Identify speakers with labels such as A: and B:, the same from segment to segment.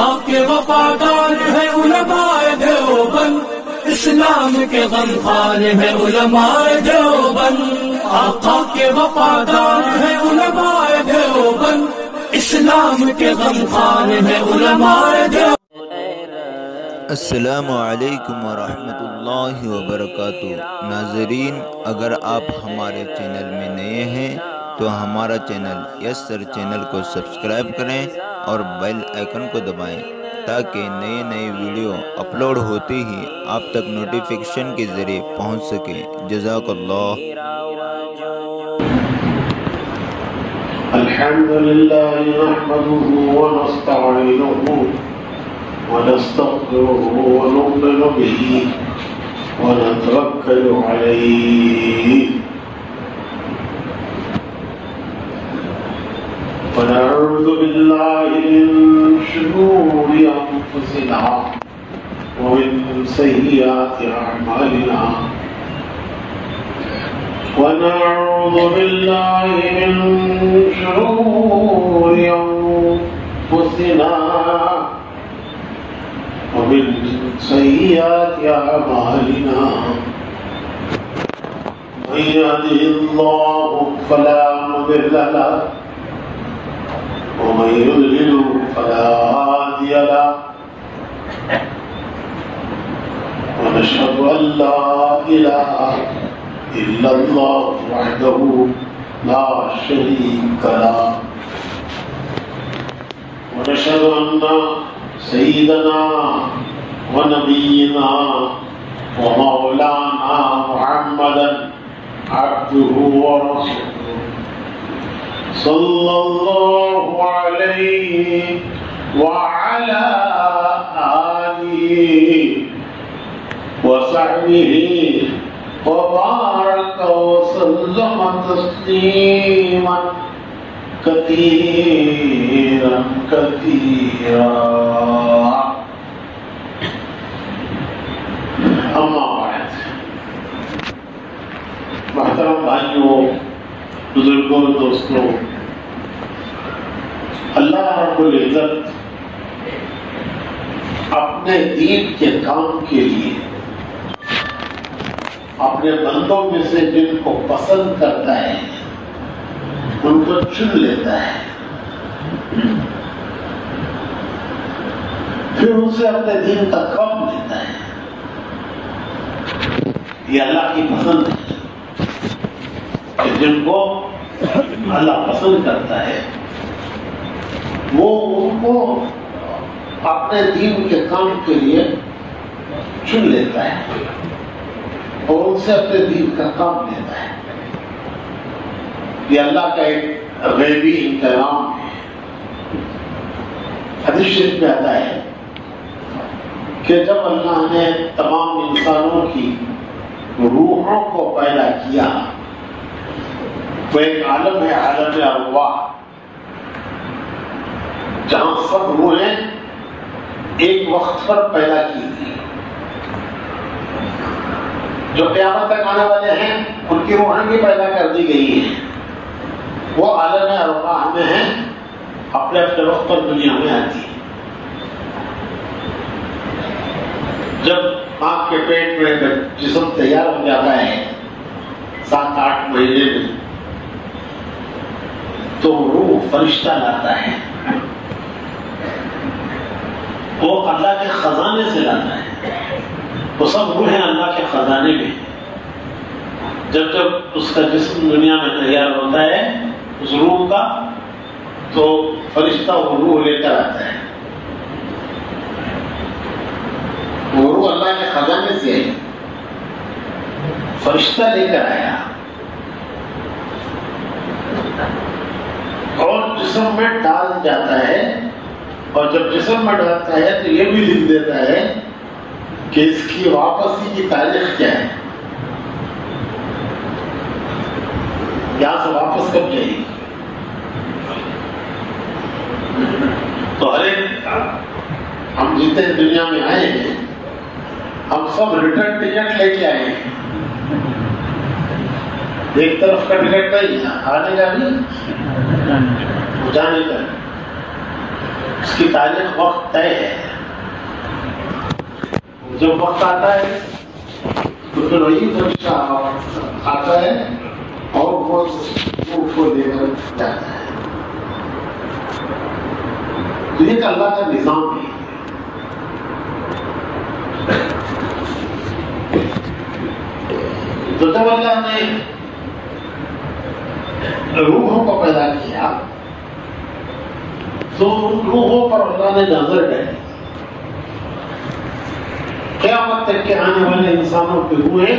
A: آقا کے وفادار ہے علماء دیوبند، اسلام کے غم خان ہے علماء دیوبند۔ آقا کے وفادار ہے علماء دیوبند، اسلام کے غم خان ہے علماء دیوبند۔
B: السلام علیکم ورحمۃ اللہ وبرکاتہ۔ ناظرین، اگر آپ ہمارے چینل میں نئے ہیں تو ہمارا چینل یس سر چینل کو سبسکرائب کریں اور بیل آئیکن کو دبائیں تاکہ نئے نئے ویڈیو اپلوڈ ہوتے ہی آپ تک نوٹیفیکیشن کے ذریعے پہنچ سکے جزاک اللہ۔
C: الحمد لله نحمده ونستعينه ونستغفره ونؤمن به ونتوكل عليه ونعوذ بالله من شرور أنفسنا ومن سيئات أعمالنا. ونعوذ بالله من شرور أنفسنا ومن سيئات أعمالنا. من يهده الله فلا مضل له ومن يضلل فلا هادي له. ونشهد أن لا إله إلا الله وحده لا شريك له. ونشهد أن سيدنا ونبينا ومولانا محمدا عبده ورسوله. صلى الله عليه وعلى آله وصحبه وبارك وسلم تسليما كثيرا كثيرا. بزرگوں دوستوں اللہ رب العزت اپنے دین کے کام کے لیے اپنے بندوں میں سے جن کو پسند کرتا ہے، ان کو چن لیتا ہے۔ پھر ان سے اپنے دین کا کام لیتا ہے۔ یہ اللہ کی پسند ہے کہ جن کو اللہ پسند کرتا ہے، وہ ان کو اپنے دین کے کام کے لیے چن لیتا ہے اور ان سے اپنے دین کا کام لیتا ہے۔ یہ اللہ کا ایک غیبی انتظام ہے۔ حدیث شریف میں آتا ہے کہ جب اللہ نے تمام انسانوں کی روحوں کو پیدا کیا وہ ایک عالم ہے عالم ارواح جہاں سب روحیں ایک وقت پر پیدا کی گئی جو قیامت تک آنے والے ہیں، ان کی روحیں بھی پیدا کر دی گئی ہیں۔ وہ عالم ارواح میں ہیں، اپنے اپنے وقت پر دنیا میں آتی ہیں۔ جب ماں کے پیٹ میں جسم تیار ہو جاتا ہے، سات آٹھ مہینے میں تو روح فرشتہ لاتا ہے۔ وہ اللہ کے خزانے سے لاتا ہے۔ وہ سب روح ہیں اللہ کے خزانے میں۔ جب جب اس کا جسم دنیا میں تیار ہوتا ہے، اس روح کا، تو فرشتہ وہ روح لے کر آتا ہے۔ وہ روح اللہ کے خزانے سے فرشتہ لے کر آیا۔ اور جسم میں ڈال جاتا ہے اور جب جسم میں ڈالتا ہے تو یہ بھی لکھ دیتا ہے کہ اس کی واپسی کی تاریخ کیا ہے۔ یہاں سے واپس کب جائے گی؟ تو ہر ایک ہم جتنے دنیا میں آئے ہیں، ہم سب ریٹرن ٹکٹ لے کے آئے ہیں۔ ایک طرف کا ٹکٹ نہیں، آنے کا بھی۔ جانے کا اس کی تاریخ وقت طے ہے۔ جب وقت آتا ہے، تو پھر وہی فرشتہ آتا ہے اور وہ اس کو لے کر جاتا ہے۔ تو یہ اللہ کا نظام ہے۔ تو جب اللہ نے روحوں کو پیدا کیا۔ تو ان روحوں پر اللہ نے نظر ڈالی قیامت تک کے آنے والے انسانوں کے روحیں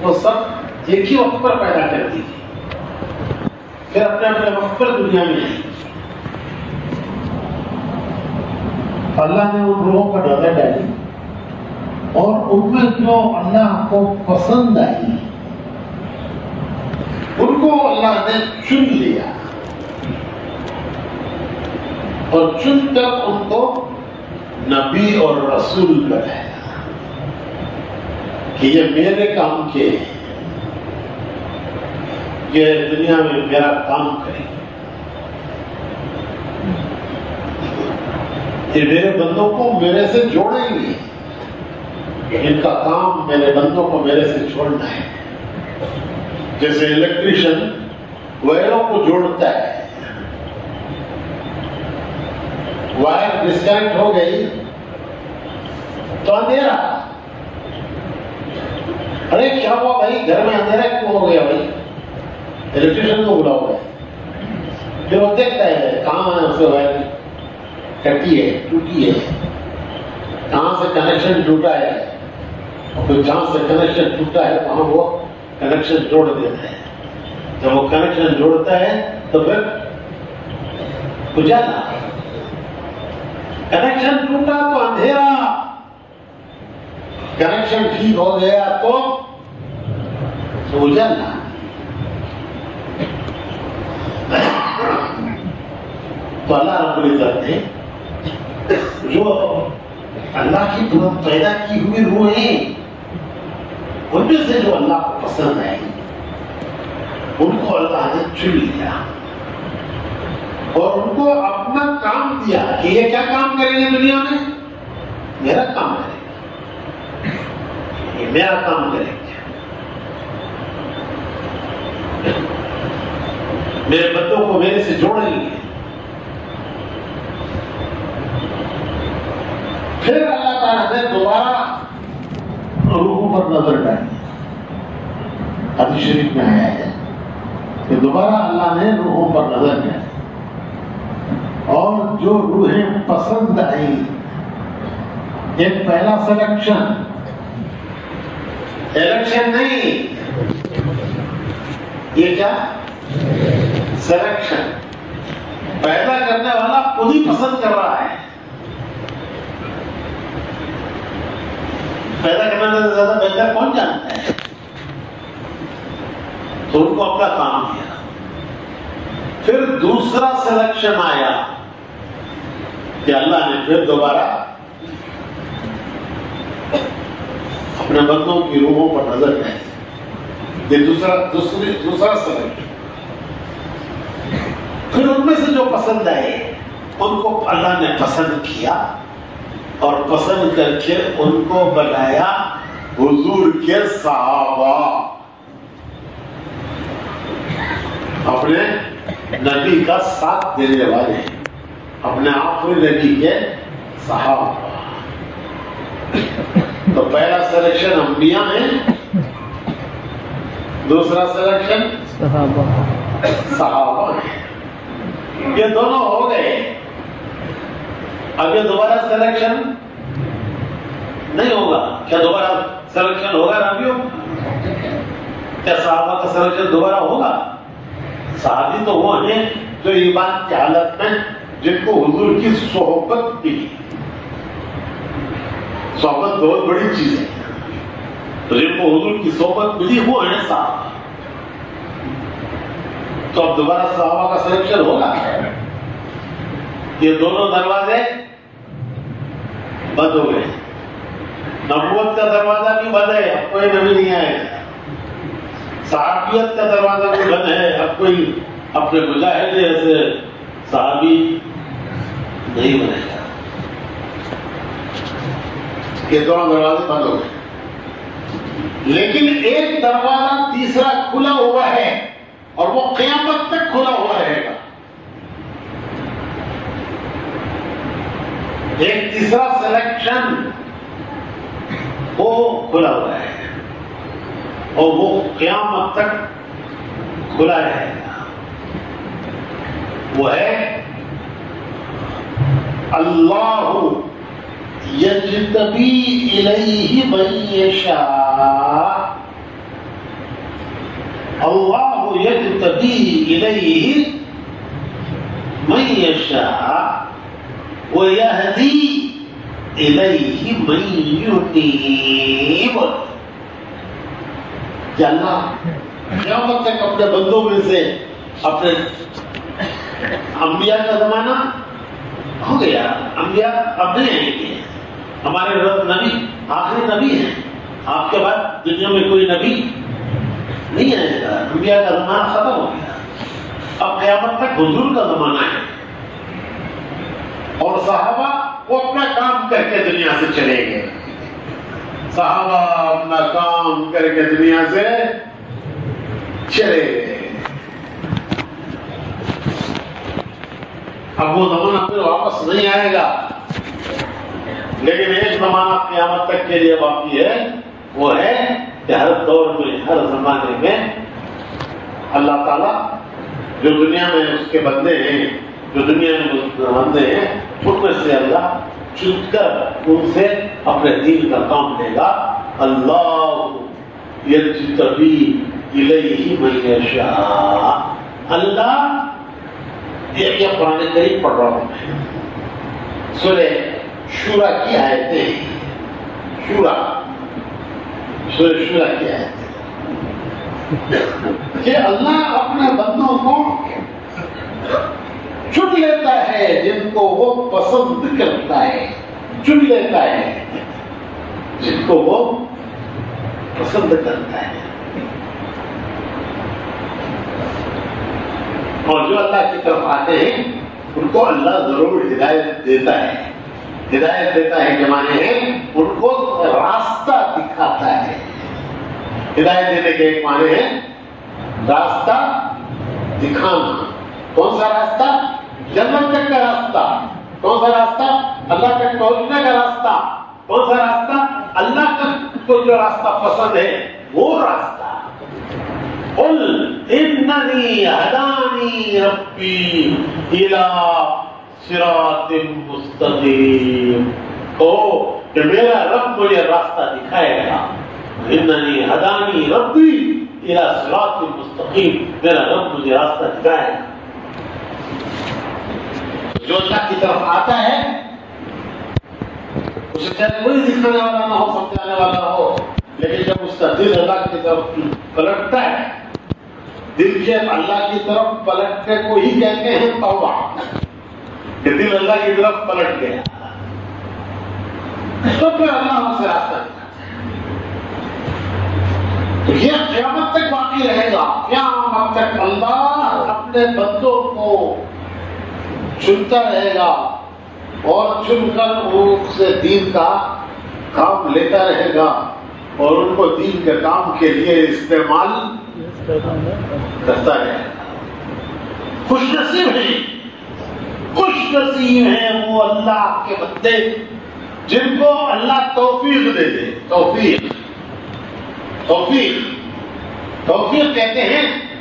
C: وہ سب ایک ہی وقت پر پیدا کر دی پھر اپنے اپنے وقت پر دنیا میں آئی اللہ نے ان روحوں پر نظر ڈالی اور ان میں جو اللہ کو پسند آئی ان کو اللہ نے چن لیا۔ اور چن کر ان کو نبی اور رسول بنایا۔ کہ یہ میرے کام کے یہ دنیا میں میرا کام کریں۔ یہ میرے بندوں کو میرے سے جوڑیں گے۔ یعنی ان کا کام میرے بندوں کو میرے سے چھوڑنا ہے۔ جیسے الیکٹریشن وائروں کو جوڑتا ہے۔ وائر ڈسکنیکٹ ہو گئی تو اندھیرا۔ ارے کیا ہوا بھائی؟ گھر میں اندھیرا کیوں ہو گیا بھائی؟ الیکٹریشن کو بلا ہوا ہے پھر وہ دیکھتا ہے کہاں ہے وائر کٹی ہے، ٹوٹی ہے۔ کہاں سے کنیکشن ٹوٹا ہے؟ اور پھر جہاں سے کنیکشن ٹوٹا ہے، وہاں وہ کنیکشن جوڑ دیتا ہے جب وہ کنیکشن جوڑتا ہے تو پھر اجالا کنیکشن ٹوٹا تو اندھیرا کنیکشن ٹھیک ہو گیا تو اجالا تو اللہ رب العزت نے جو اللہ کی پیدا کی ہوئی روحیں ان میں سے جو اللہ کو پسند آئی ان کو اللہ نے چن لیا اور ان کو اپنا کام دیا کہ یہ کیا کام کریں گے دنیا میں میرا کام کریں گے یہ میرا کام کریں گے میرے بندوں کو میرے سے جوڑیں گے پھر اللہ تعالیٰ نے دوبارہ روحوں پر نظر ڈالی حدیث شریف میں آیا ہے کہ دوبارہ اللہ نے روحوں پر نظر ڈالی اور جو روحیں پسند آئی ایک پہلا سلیکشن الیکشن نہیں۔ یہ کیا؟ سلیکشن پیدا کرنے والا خود ہی پسند کر رہا ہے۔ پیدا کرنے سے زیادہ بہتر کون جانتا ہے؟ تو ان کو اپنا کام دیا۔ پھر دوسرا سلیکشن آیا کہ اللہ نے پھر دوبارہ اپنے بندوں کی روحوں پر نظر ڈالی یہ دوسرا دوسری دوسرا سلیکشن پھر ان میں سے جو پسند آئے، ان کو اللہ نے پسند کیا۔ اور پسند کر کے ان کو بنایا حضور کے صحابہ۔ اپنے نبی کا ساتھ دینے والے اپنے آخری نبی کے صحابہ۔ تو پہلا سلیکشن انبیاء ہیں دوسرا سلیکشن
D: صحابہ۔
C: صحابہ ہیں۔ یہ دونوں ہو گئے۔ اب یہ دوبارہ سلیکشن نہیں ہوگا. کیا دوبارہ سلیکشن ہوگا نبیوں کیا صحابہ کا سلیکشن دوبارہ ہوگا؟ صحابی تو وہ ہیں جو ایمان کی حالت میں جن کو حضور کی صحبت ملی صحبت بہت بڑی چیز ہے۔ تو جن کو حضور کی صحبت ملی وہ ہیں صحابہ۔ تو اب دوبارہ صحابہ کا سلیکشن ہوگا۔ یہ دونوں دروازے بند ہو گئے نبوت کا دروازہ بھی بند ہے اب کوئی نبی نہیں آئے گا صحابیت کا دروازہ بھی بند ہے اب کوئی اپنے مجاہد ایسے صحابی نہیں بنے گا یہ دونوں دروازے بند ہو گئے لیکن ایک دروازہ تیسرا کھلا ہوا ہے اور وہ قیامت تک کھلا ہوا رہے گا ایک تیسرا سلیکشن وہ کھلا ہوا ہے اور وہ قیامت تک کھلا رہے گا۔ وہ ہے اللہ یجتبی الیہ من یشاء۔ اللہ یجتبی الیہ من یشاء۔ من کہ اللہ قیامت تک اپنے بندوں میں سے اپنے انبیاء کا زمانہ ہو گیا. انبیاء اب نہیں آئیں گے. ہمارے رب نبی، آخری نبی ہیں. آپ کے بعد دنیا میں کوئی نبی نہیں آئے گا. انبیاء کا زمانہ ختم ہو گیا. اب قیامت تک حضور کا زمانہ ہے. اور صحابہ وہ اپنا کام کر کے دنیا سے چلے گئے۔ صحابہ اپنا کام کر کے دنیا سے چلے گئے۔ اب وہ زمانہ پھر واپس نہیں آئے گا۔ لیکن ایک زمانہ قیامت تک کے لیے باقی ہے۔ وہ ہے کہ ہر دور میں، ہر زمانے میں اللہ تعالیٰ جو دنیا میں اس کے بندے ہیں جو دنیا میں اس بندے ہیں، ان میں سے اللہ چن کر ان سے اپنے دین کا کام لے گا۔ اللہ یجتبی الیہ من یشاء۔ اللہ یہ یہ قرآن کریم پڑھ رہا ہوں میں؟ سورہ شورا کی آیتیں شورا، سورہ شورا کی آیتیں۔ کہ اللہ اپنے بندوں کو چن لیتا ہے جن کو وہ پسند کرتا ہے۔ چن لیتا ہے۔ جن کو وہ پسند کرتا ہے۔ اور جو اللہ کی طرف آتے ہیں، ان کو اللہ ضرور ہدایت دیتا ہے۔ ہدایت دیتا ہے کے معنی ہے، ان کو راستہ دکھاتا ہے۔ ہدایت دینے کے ایک معنی ہے، راستہ دکھانا۔ کون سا راستہ؟ جنت تک کا راستہ، کون سا راستہ؟ اللہ تک پہنچنے کا راستہ۔ کون سا راستہ؟ اللہ تک کو جو راستہ پسند ہے، وہ راستہ۔ قل اننی ہدانی ربی الى صراط مستقیم۔ کہو کہ میرا رب مجھے راستہ دکھائے گا۔ اننی ہدانی ربی الى صراط مستقیم۔ میرا رب مجھے راستہ دکھائے گا۔ جو اللہ کی طرف آتا ہے اسے چاہے کوئی دکھانے والا نہ ہو، سمجھانے والا ہو، لیکن جب اس کا دل اللہ کی طرف پلٹتا ہے، دل جب اللہ کی طرف پلٹنے کو ہی کہتے ہیں، توبہ۔ کہ دل اللہ کی طرف پلٹ گیا۔ تو پھر اللہ سے راستہ تو یہ قیامت تک باقی رہے گا۔ قیامت تک اللہ اپنے بندوں کو چنتا رہے گا اور چن کر وہ سے دین کا کام لیتا رہے گا اور ان کو دین کے کام کے لیے استعمال کرتا رہے گا۔ خوش نصیب ہے جی۔ خوش نصیب ہیں وہ اللہ کے بندے جن کو اللہ توفیق دے دے۔ توفیق۔ توفیق۔ توفیق کہتے ہیں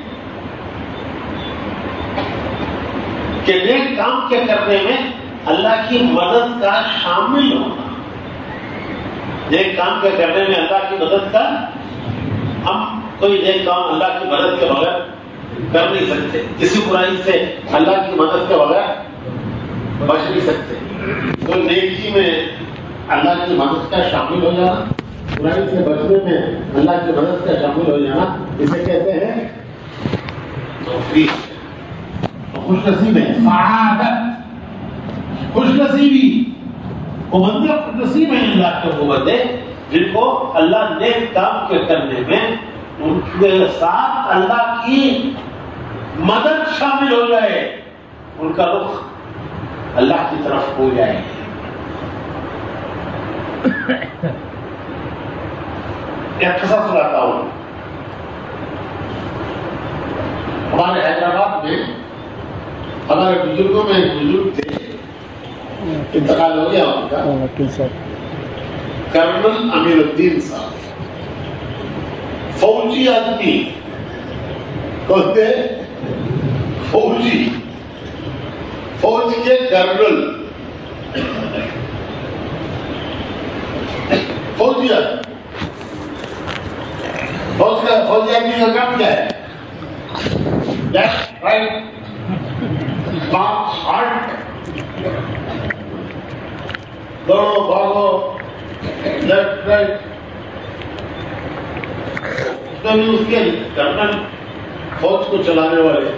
C: کہ نیک کام کے کرنے میں اللہ کی مدد کا شامل ہونا نیک کام کے کرنے میں اللہ کی مدد کا ہم کوئی نیک کام اللہ کی مدد کے بغیر کر نہیں سکتے۔ کسی برائی سے اللہ کی مدد کے بغیر بچ نہیں سکتے۔ تو نیکی میں اللہ کی مدد کا شامل ہو جانا، برائی سے بچنے میں اللہ کی مدد کا شامل ہو جانا، اسے کہتے ہیں توفیق۔ خوش نصیب ہے سعادت خوش نصیبی. وہ بندے خوش نصیب ہیں اللہ کے وہ بندے جن کو اللہ نیک کام کے کرنے میں، ان کے ساتھ اللہ کی مدد شامل ہو جائے، ان کا رخ اللہ کی طرف ہو جائیں گے ایک قصہ سناتا ہوں۔ ہمارے حیدرآباد میں ہمارے بزرگوں میں ایک بزرگ تھے انتقال ہو گیا ان کا۔
D: وکیل صاحب۔
C: کرنل امیر الدین صاحب۔ فوجی آدمی۔ کون تھے؟ فوجی۔ فوج کے کرنل۔ فوجی آدمی۔ فوج کا فوجی آدمی کا کام کیا ہے؟ لیفٹ رائٹ ہارٹ دوڑو بھاگو لیفٹ رائٹ اس میں بھی اس کے کرنل فوج کو چلانے والے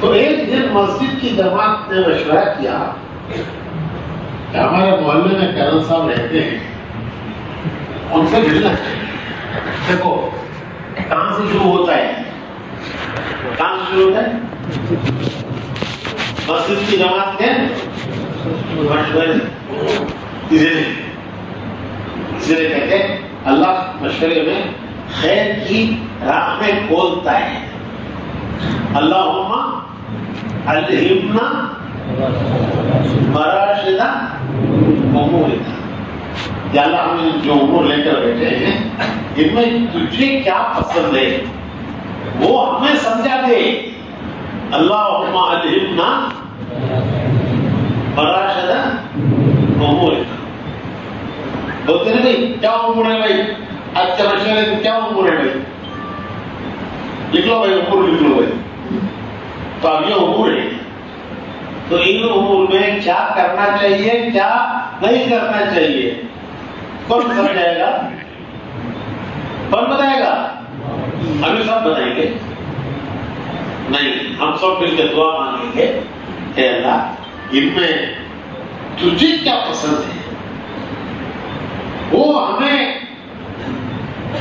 C: تو ایک دن مسجد کی جماعت نے مشورہ کیا کہ ہمارے محلے میں کرنل صاحب رہتے ہیں. ان سے ملنا چاہیے دیکھو، کہاں سے شروع ہوتا ہے؟ کہاں سے شروع ہے مسجد کی جماعت کے مشورے اسی لیے کہتے ہیں اللہ مشورے میں خیر کی راہ میں کھولتا ہے اللہ الہمنا مراشدہ امورنا یا اللہ ہم جو امور لے کر بیٹھے ہیں ان میں تجھے کیا پسند ہے وہ ہمیں سمجھا دے۔ اللہ الہمنا مراشدہ امورنا۔ بولتے ہیں بھائی، کیا امور ہے بھائی؟ آج کا مشورے میں کیا امور ہے بھائی؟ لکھ لو بھائی، امور لکھ لو بھائی۔ تو اب یہ امور ہے تو ان امور میں کیا کرنا چاہیے، کیا نہیں کرنا چاہیے؟ کون سمجھائے گا؟ کون بتائے گا؟ ہمیں سب بتائیں گے۔ نہیں، ہم سب مل کے دعا مانگیں گے کہ اللہ، ان میں تجھے کیا پسند ہے؟ وہ ہمیں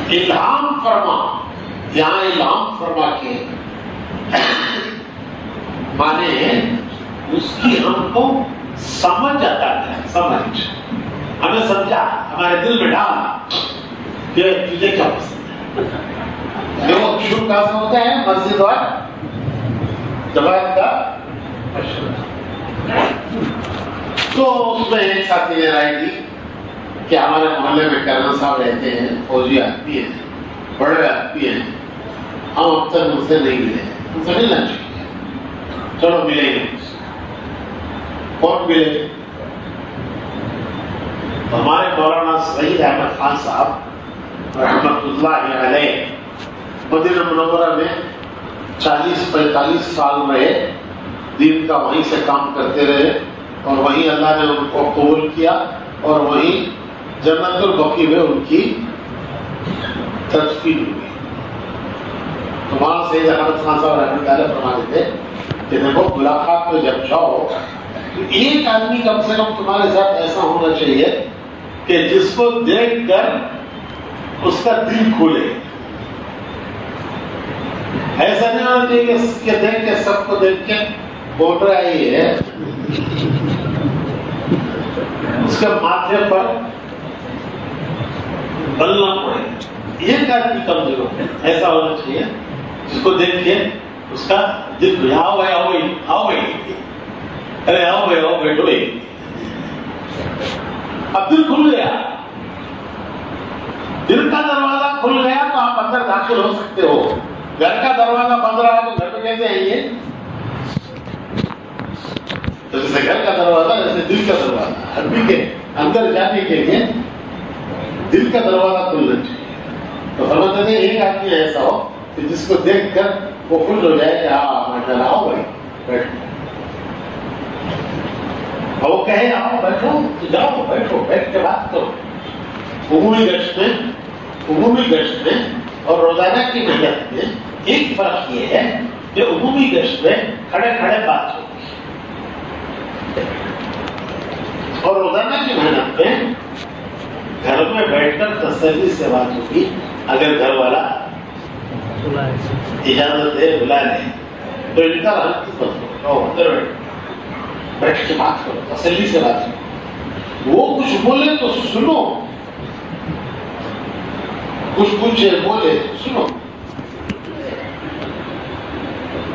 C: الہام فرما، یہاں الہام فرما کے مانے، اس کی ہم کو سمجھ آتا ہے، سمجھ۔ ہمیں سمجھا، ہمارے دل میں ڈال کہ تجھے کیا پسند ہے؟ جو شروع کہاں سے ہوتا ہے، مسجد اور جماعت کا تو اس میں ایک ساتھی نے رائے دی کہ ہمارے محلے میں کرنل صاحب رہتے ہیں، فوجی آدمی ہیں، بڑے آدمی ہیں۔ ہم اب تک ان سے نہیں ملے ان سے ملنا چاہیے۔ چلو ملیں گے۔ کون ملے؟ ہمارے مولانا سعید احمد خان صاحب رحمت اللہ علیہ۔ مدینہ منورہ میں چالیس پینتالیس سال رہے دین کا وہیں سے کام کرتے رہے اور وہیں اللہ نے ان کو قبول کیا اور وہیں جنت البقی میں ان کی تدفین ہوئی۔ تو وہاں سے احمد خان صاحب رحمۃ اللہ فرما دیتے کہ دیکھو، ملاقات میں جب جاؤ تو ایک آدمی کم سے کم تمہارے ساتھ ایسا ہونا چاہیے کہ جس کو دیکھ کر اس کا دل کھولے ایسا نہیں ہونا چاہیے کہ اس کے دیکھ کے سب کو دیکھ کے بول رہا ہی ہے اس کے ماتھے پر بلنا پڑے۔ یہ آدمی کمزور ایسا ہونا چاہیے۔ جس کو دیکھ کے اس کا دل کو آؤ بھائی آؤ بھائی آؤ بھائی ارے آؤ بھائی آؤ بیٹھو بھائی اب دل کھل گیا۔ دل کا دروازہ کھل گیا تو آپ اندر داخل ہو سکتے ہو۔ گھر کا دروازہ بند رہا تو گھر میں کیسے آئیے تو جیسے گھر کا دروازہ جیسے دل کا دروازہ آدمی کے اندر جانے کے لیے دل کا دروازہ کھلنا چاہیے تو سمجھتے تھے ایک آدمی ایسا ہو کہ جس کو دیکھ کر وہ خوش ہو جائے کہ ہاں ماشاء اللہ آؤ بھائی، بیٹھو۔ وہ کہے آؤ بیٹھو تو جاؤ، بیٹھو، بیٹھ کے بات کرو۔ عمومی گشت میں، عمومی گشت میں اور روزانہ کی محنت میں ایک فرق یہ ہے کہ عمومی گشت میں کھڑے کھڑے بات ہوتی ہے۔ اور روزانہ کی محنت میں گھر میں بیٹھ کر تسلی سے بات ہوگی اگر گھر والا اجازت دے، بلا لے تو ان کا رہن کس بات کرو بیٹھ بیٹھ کے بات کرو، تسلی سے بات کرو، وہ کچھ بولے تو سنو۔ کچھ پوچھے بولے، سنو۔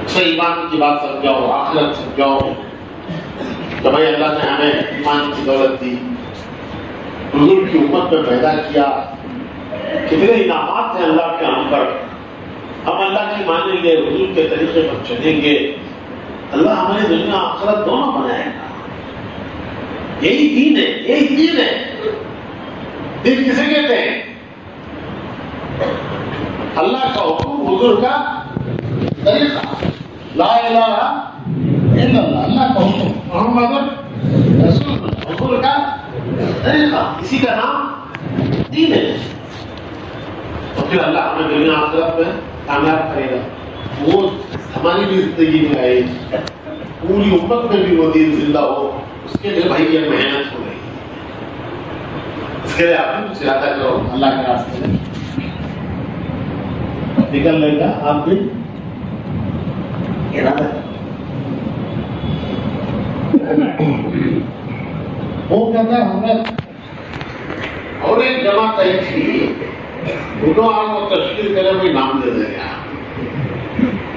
C: صحیح ایمان کی بات سمجھاؤ آخرت سمجھاؤ کہ بھائی اللہ نے ہمیں ایمان کی دولت دی۔ حضور کی امت میں پیدا کیا۔ کتنے انعامات ہیں اللہ کے ہم پر۔ ہم اللہ کی مانیں گے، حضور کے طریقے پر چلیں گے۔ اللہ ہماری دنیا آخرت دونوں بنائے گا۔ یہی دین ہے، یہی دین ہے۔ دین کسے کہتے ہیں اللہ کا حکم حضور کا طریقہ۔ لا الہ الا اللہ اللہ کا حکم۔ محمد رسول اللہ، حضور کا طریقہ۔ اسی کا نام دین ہے۔ تو پھر اللہ ہمیں دنیا آخرت میں کامیاب کرے گا۔ وہ ہماری بھی زندگی میں آئے۔ پوری امت میں بھی وہ دین زندہ ہو۔ اس کے لیے بھائی یہ محنت ہو رہی ہے اس کے لیے آپ بھی کچھ ارادہ کرو۔ اللہ کے راستے میں۔ نکل لے گا آپ بھی ارادہ وہ کہتا ہے ہمیں اور ایک جماعت آئی تھی انہوں آپ کو تشکیل کرے کوئی نام دے دیں گے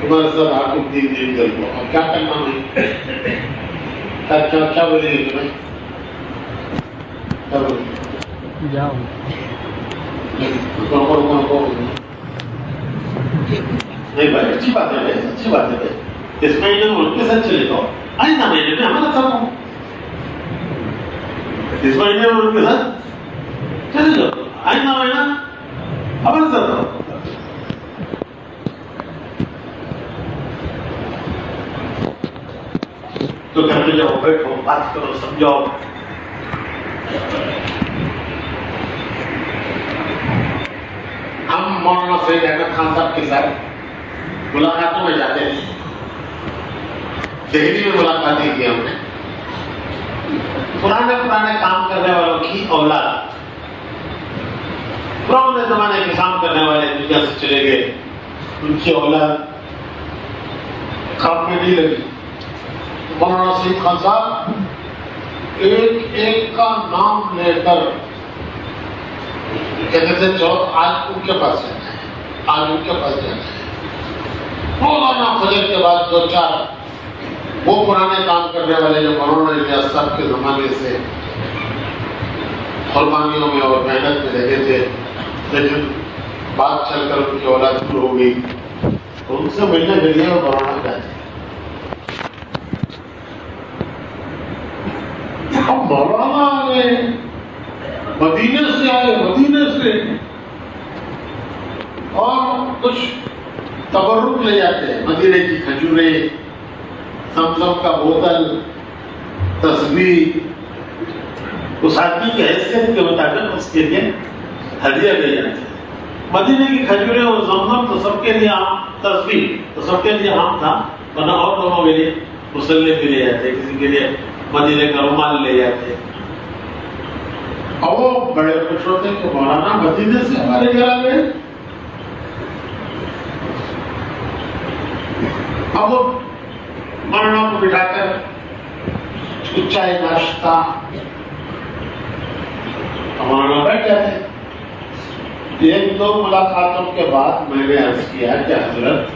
C: تمہارے ساتھ آپ کو تین دن کر کو اب کیا کرنا ہے؟ کیا کیا کیا بولے تمہیں کیا بولے
D: جاؤ
C: کون کون کون کون نہیں بھائی اچھی بات ہے بھائی اچھی بات ہے بھائی اس مہینے میں ان کے ساتھ چلے جاؤ آئندہ مہینے میں ہمارا ساتھ ہوں اس مہینے میں ان کے ساتھ چلے جاؤ آئندہ مہینہ ہمارے ساتھ رہو تو گھر میں جاؤ بیٹھو بات کرو سمجھاؤ ہم مولانا سید احمد خان صاحب کے ساتھ ملاقاتوں میں جاتے ہیں۔ دہلی میں ملاقاتیں کی ہم نے۔ پرانے پرانے کام کرنے والوں کی اولاد۔ پرانے زمانے کے کام کرنے والے دنیا سے چلے گئے۔ ان کی اولاد کام میں نہیں لگی۔ مولانا سید خان صاحب، ایک ایک کا نام لے کر کہتے تھے چلو آج ان کے پاس جانا ہے آج ان کے پاس جانا ہے مولانا فجر کے بعد دو چار وہ پرانے کام کرنے والے جو مولانا الیاس صاحب کے زمانے سے قربانیوں میں اور محنت میں لگے تھے، لیکن بات چل کر ان کی اولاد دور ہو گئی۔ تو ان سے ملنے کے لیے وہ مولانا جاتے اب مولانا آئے مدینے سے آئے مدینے سے۔ اور کچھ تبرک لے جاتے ہیں مدینے کی کھجورے سمسم کا بوتل تصویر اس آدمی کی حیثیت کے مطابق اس کے لیے ہدیہ لے جاتے ہیں۔ مدینے کی کھجورے اور زمزم تو سب کے لیے عام تصویر تو سب کے لیے عام تھا۔ ورنہ اور لوگوں کے لیے مسلے بھی لے جاتے کسی کے لیے مدینے کا رومال لے جاتے اور وہ بڑے خوش ہوتے کہ مولانا مدینے سے ہمارے گھر آ گئے۔ اب وہ مولانا کو بٹھا کر چائے ناشتہ۔ مولانا بیٹھ جاتے ایک دو ملاقاتوں کے بعد میں نے عرض کیا کہ حضرت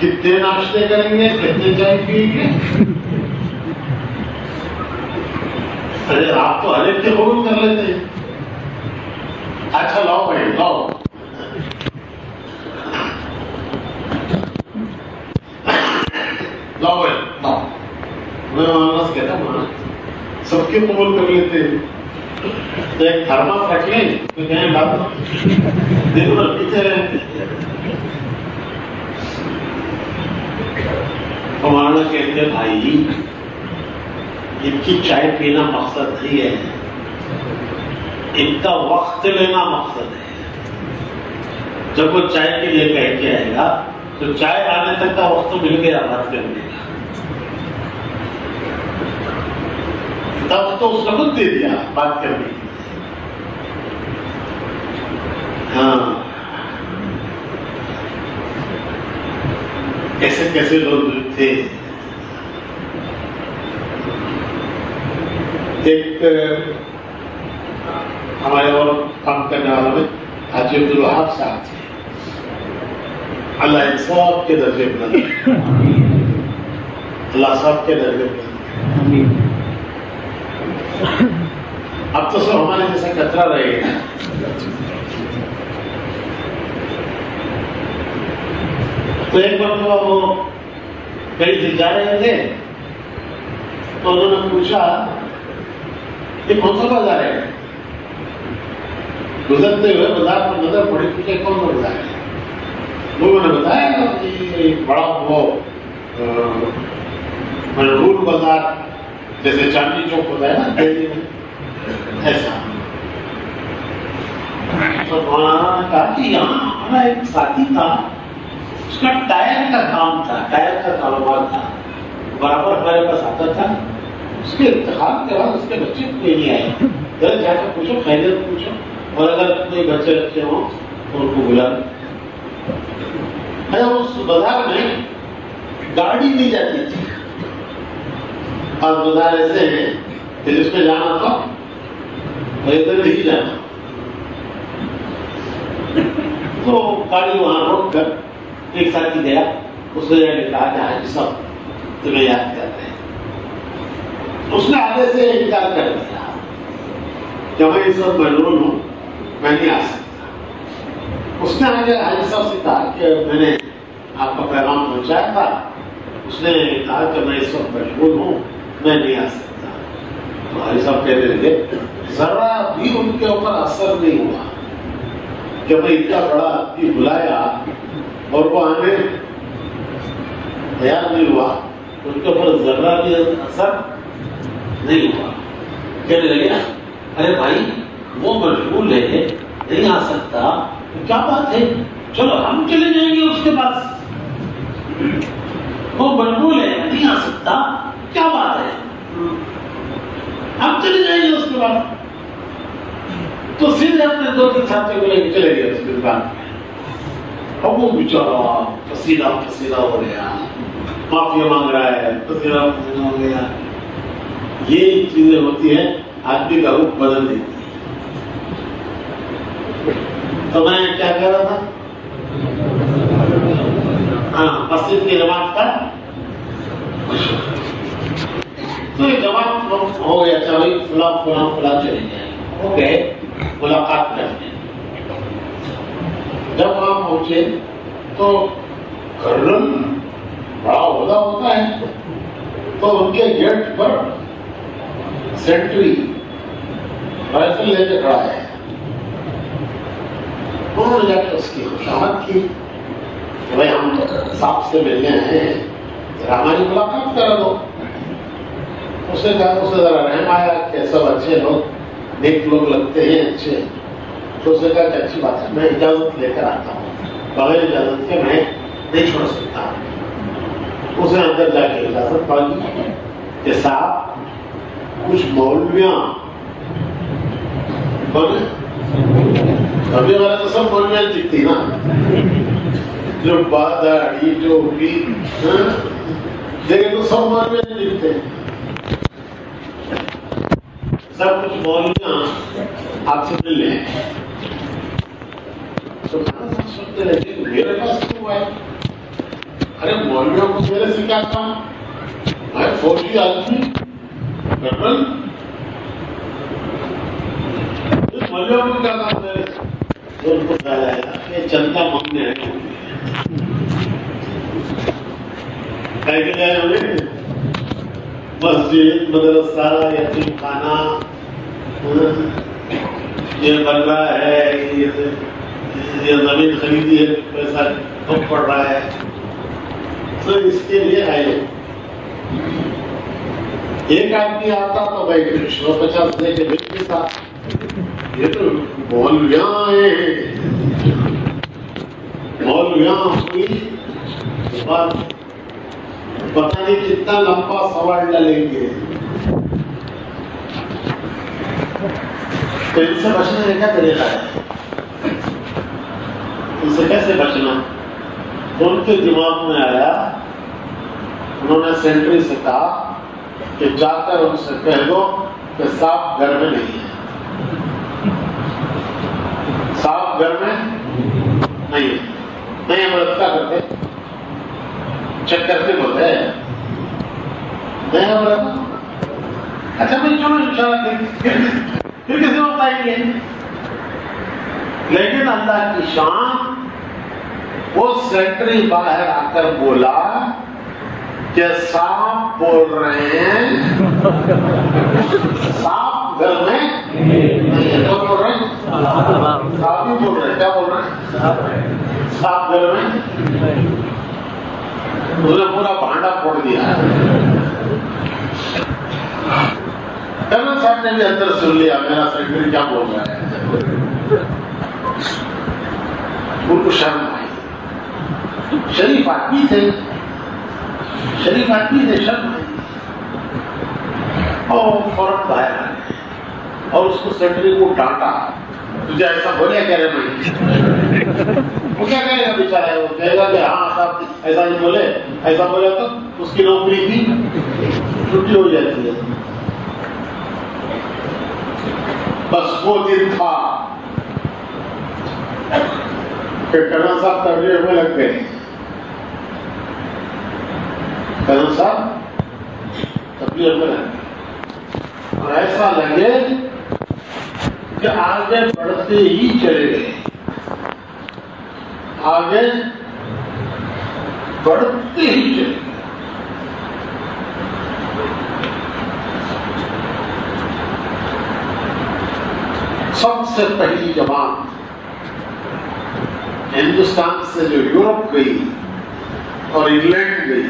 C: کتنے ناشتے کریں گے، کتنے چائے پیئیں گے؟ ارے آپ تو ہر ایک کے قبول کر لیتے ہیں۔ اچھا لاؤ بھائی، لاؤ۔ لاؤ بھائی، لاؤ۔ میں مولانا کہتا ہوں ہاں۔ سب کے قبول کر لیتے ہیں۔ ایک تھرماس رکھ لیں تو کہیں بات دن بھر پیچھے رہتے مولانا کہتے بھائی۔ ان کی چائے پینا مقصد نہیں ہے۔ ان کا وقت لینا مقصد ہے۔ جب وہ چائے کے لیے کہہ کے آئے گا، تو چائے آنے تک کا وقت مل گیا بات کرنے کا۔ تب تو اس وقت دے دیا بات کرنے کی ہاں۔ کیسے کیسے لوگ تھے؟ ایک ہمارے اور کام کرنے والوں میں حاجی عبد الوہاب صاحب تھے۔ اللہ انصاف کے درجے بلند اللہ صاحب کے درجے بلند اب تو سب ہمارے جیسا کترا رہے۔ ہیں تو ایک مرتبہ وہ کہیں سے جا رہے تھے۔ تو انہوں نے پوچھا یہ کون سا بازار ہے؟ گزرتے ہوئے بازار پر نظر پڑی پوچھے کون سا بازار ہے؟ لوگوں نے بتایا کہ یہ بڑا وہ مشہور بازار، جیسے چاندنی چوک ہوتا ہے نا، دہلی میں۔ ایسا۔ تو وہاں کہا کہ یہاں ہمارا ایک ساتھی تھا، اس کا ٹائر کا کام تھا، ٹائر کا کاروبار تھا۔ برابر ہمارے پاس آتا تھا۔ اس کے انتخاب کے بعد اس کے بچے کوئی نہیں آئے۔ گھر جا کر پوچھو، خیریت پوچھو۔ اور اگر کوئی بچے بچے ہوں تو ان کو بلا میں اس بازار میں گاڑی نہیں جاتی تھی۔ اور بازار ایسے ہیں کہ جس میں جانا تھا، اور ادھر نہیں جانا۔ تو گاڑی وہاں روک کر ایک ساتھی گیا، اس نے جا کے کہا کہ ہاں حاجی صاحب تمہیں یاد کر رہے ہیں۔ اس نے آگے سے انکار کر دیا۔ کہ میں اس وقت مجرون ہوں، میں نہیں آ سکتا۔ اس نے آگے حاجی صاحب سے کہا کہ میں نے آپ کا پیغام پہنچایا تھا۔ اس نے کہا کہ میں اس وقت مشغول ہوں، میں نہیں آ سکتا۔ تو حاجی صاحب کہنے لگے، ذرا بھی ان کے اوپر اثر نہیں ہوا۔ کہ میں اتنا بڑا آدمی بلایا اور وہ آنے تیار نہیں ہوا، ان کے اوپر ذرا بھی اثر نہیں ہوا۔ کہنے لگے ارے بھائی، وہ مشغول ہے نہیں آ سکتا۔ کیا بات ہے؟ چلو، ہم چلے جائیں گے اس کے پاس۔ وہ مشغول ہے نہیں آ سکتا۔ کیا بات ہے؟ ہم چلے جائیں گے اس کے پاس۔ تو سیدھے اپنے دو تین ساتھیوں کو لے کے چلے گئے اس کی دکان اب وہ بیچارہ پسینہ پسینہ ہو گیا۔ معافی مانگ رہا ہے، پسینہ پسینہ ہو گیا۔ یہ چیزیں ہوتی ہیں، آدمی کا روپ بدل دیتی ہے تو میں کیا کہہ رہا تھا؟ ہاں مسجد کی جماعت کا تو یہ جماعت ہو گیا اچھا بھائی فلاں فلاں فلاں چلے جائیں ہو گئے ملاقات کرنے جب وہاں پہنچے تو گرم بڑا عہدہ ہوتا ہے۔ تو ان کے گیٹ پر سینٹری رائفل لے کے کھڑا ہے انہوں نے جا کے اس کی خوشامد کی کہ بھائی ہم صاحب سے ملنے آئے ہیں ذرا ہماری ملاقات کرا دو اس نے کہا اسے ذرا رحم آیا کہ سب اچھے لوگ نیک لوگ لگتے ہیں اچھے تو اس نے کہا کہ اچھی بات ہے میں اجازت لے کر آتا ہوں بغیر اجازت کے میں نہیں چھوڑ سکتا اس نے اندر جا کے اجازت مانگی کہ صاحب کچھ مولویاں۔ ابھی والا تو سب مولویاں دکھتی نا۔ جو باداڑی جو بھی ہاں۔ دیکھیں تو سب مولویاں دکھتے ہیں سب کچھ مولویاں آپ سے مل لیں تو سنتے رہتے میرے پاس کیوں آئے ارے، مولویوں کو میرے سے کیا کام؟ میں فوجی آدمی۔ کرنل کو ہے مانگنے آئے کے مسجد مدرسہ یتیم خانہ یہ بن رہا ہے یہ زمین خریدی ہے پیسہ کم پڑ رہا ہے تو اس کے لیے آئے ایک آدمی آتا تو بھائی سو پچاس دے کے بیچ دیتا یہ تو مولویاں آئے ہیں مولویاں ہوئی بات پتہ نہیں کتنا لمبا سوال ڈالیں گے تو ان سے بچنے کا کیا طریقہ ہے ان سے کیسے بچنا ان کے دماغ میں آیا انہوں نے سینٹری سے کہا کہ جا کر ان سے کہہ دو کہ صاف گھر میں نہیں ہے۔ صاف گھر میں نہیں ہے۔ نہیں ہم کیا کرتے چیک کرتے بولتے ہیں۔ نہیں ہم اچھا میں چلو ان شاء اللہ، پھر پھر کسی کو بتائیں گے؟ لیکن اللہ کی شان وہ سیکٹری باہر آ کر بولا کہ صاف بول رہے ہیں۔ صاف گھر میں کون بول رہے ہیں؟ صاف ہی بول رہے ہیں۔ کیا بول رہے ہیں؟ صاف گھر میں۔ اس نے پورا بھانڈا پھوڑ دیا۔ کرنل صاحب نے بھی اندر سن لیا، میرا سیکرٹری کیا بول رہا ہے؟ ان کو شرم آئی۔ شریف آدمی تھے۔ شریف آدمی تھے شرم آئی۔ اور فوراً باہر آ اور اس کو سیکرٹری کو ڈانٹا۔ تجھے ایسا بولے کہہ رہے میں وہ کیا کہے گا بیچارہ؟ وہ کہے گا کہ ہاں صاحب، ایسا نہیں بولے۔ ایسا بولے تو اس کی نوکری کی چھٹی ہو جاتی ہے۔ بس وہ دن تھا۔ کہ کرنل صاحب تبلیغ میں لگ گئے۔ کرنل صاحب تبلیغ میں لگ اور ایسا لگے کہ آگے بڑھتے ہی چلے گئے۔ آگے بڑھتے ہی چلے گئے۔ سب سے پہلی جماعت ہندوستان سے جو یورپ گئی اور انگلینڈ گئی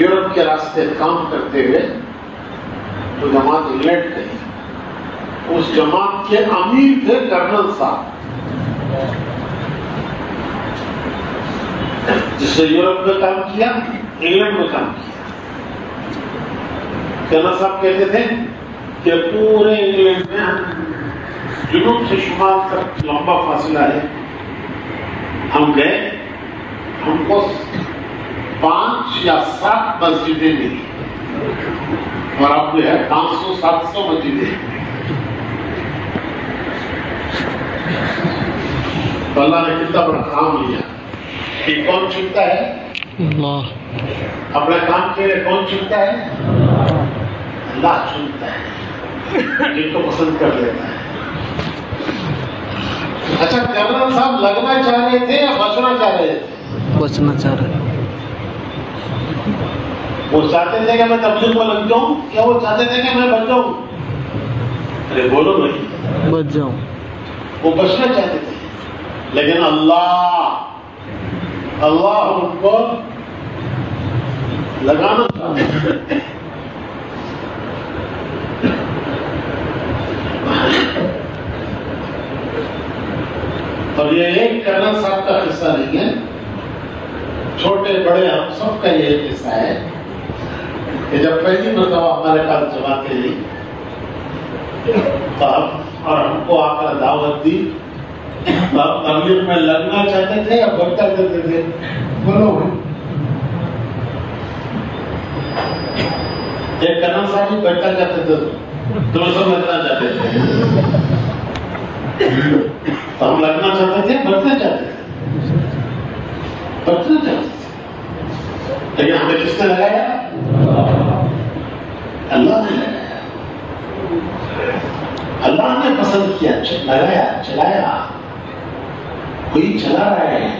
C: یورپ کے راستے کام کرتے ہوئے وہ جماعت انگلینڈ گئی اس جماعت کے امیر تھے کرنل صاحب۔ جس نے یورپ میں کام کیا، انگلینڈ میں کام کیا۔ کرنل صاحب کہتے تھے کہ پورے انگلینڈ میں جنوب سے شمال تک لمبا فاصلہ ہے۔ ہم گئے، ہم کو پانچ یا سات مسجدیں ملی اور اب جو ہے پانچ سو سات سو مسجدیں۔ تو اللہ نے کتنا بڑا کام لیا۔ کہ کون چنتا ہے؟ اپنا کام کے لیے کون چنتا ہے؟ اللہ چنتا ہے۔ جن کو پسند کر لیتا ہے۔ اچھا کرنل صاحب لگنا چاہ رہے تھے یا بچنا چاہ رہے تھے؟
D: بچنا چاہ رہے
C: وہ چاہتے تھے کہ میں تبلیغ میں لگ جاؤں؟ یا وہ چاہتے تھے کہ میں بچ جاؤں؟ ارے بولو نہیں
D: بچ جاؤں۔
C: وہ بچنا چاہتے تھے۔ لیکن اللہ اللہ ان کو لگانا چاہتے تھے۔ اور یہ ایک کرنل صاحب کا قصہ نہیں ہے۔ چھوٹے بڑے ہم سب کا یہ قصہ ہے۔ کہ جب پہلی مرتبہ ہمارے پاس جماعتیں لی تو ہم اور ہم کو آ کر دعوت دی۔ تو ہم تبلیغ میں لگنا چاہتے تھے یا بڑھتا کرتے تھے؟ بولو۔ ایک کرنل صاحب بھی بڑھتا چاہتے تھے۔ تم سب لگنا چاہتے تھے۔ تو ہم لگنا چاہتے تھے بڑھنا چاہتے تھے؟ بڑھنا چاہتے تھے۔ لیکن ہمیں کس نے لگایا اللہ نے لگایا۔ اللہ نے پسند کیا لگایا چلایا۔ کوئی چلا رہا ہے؟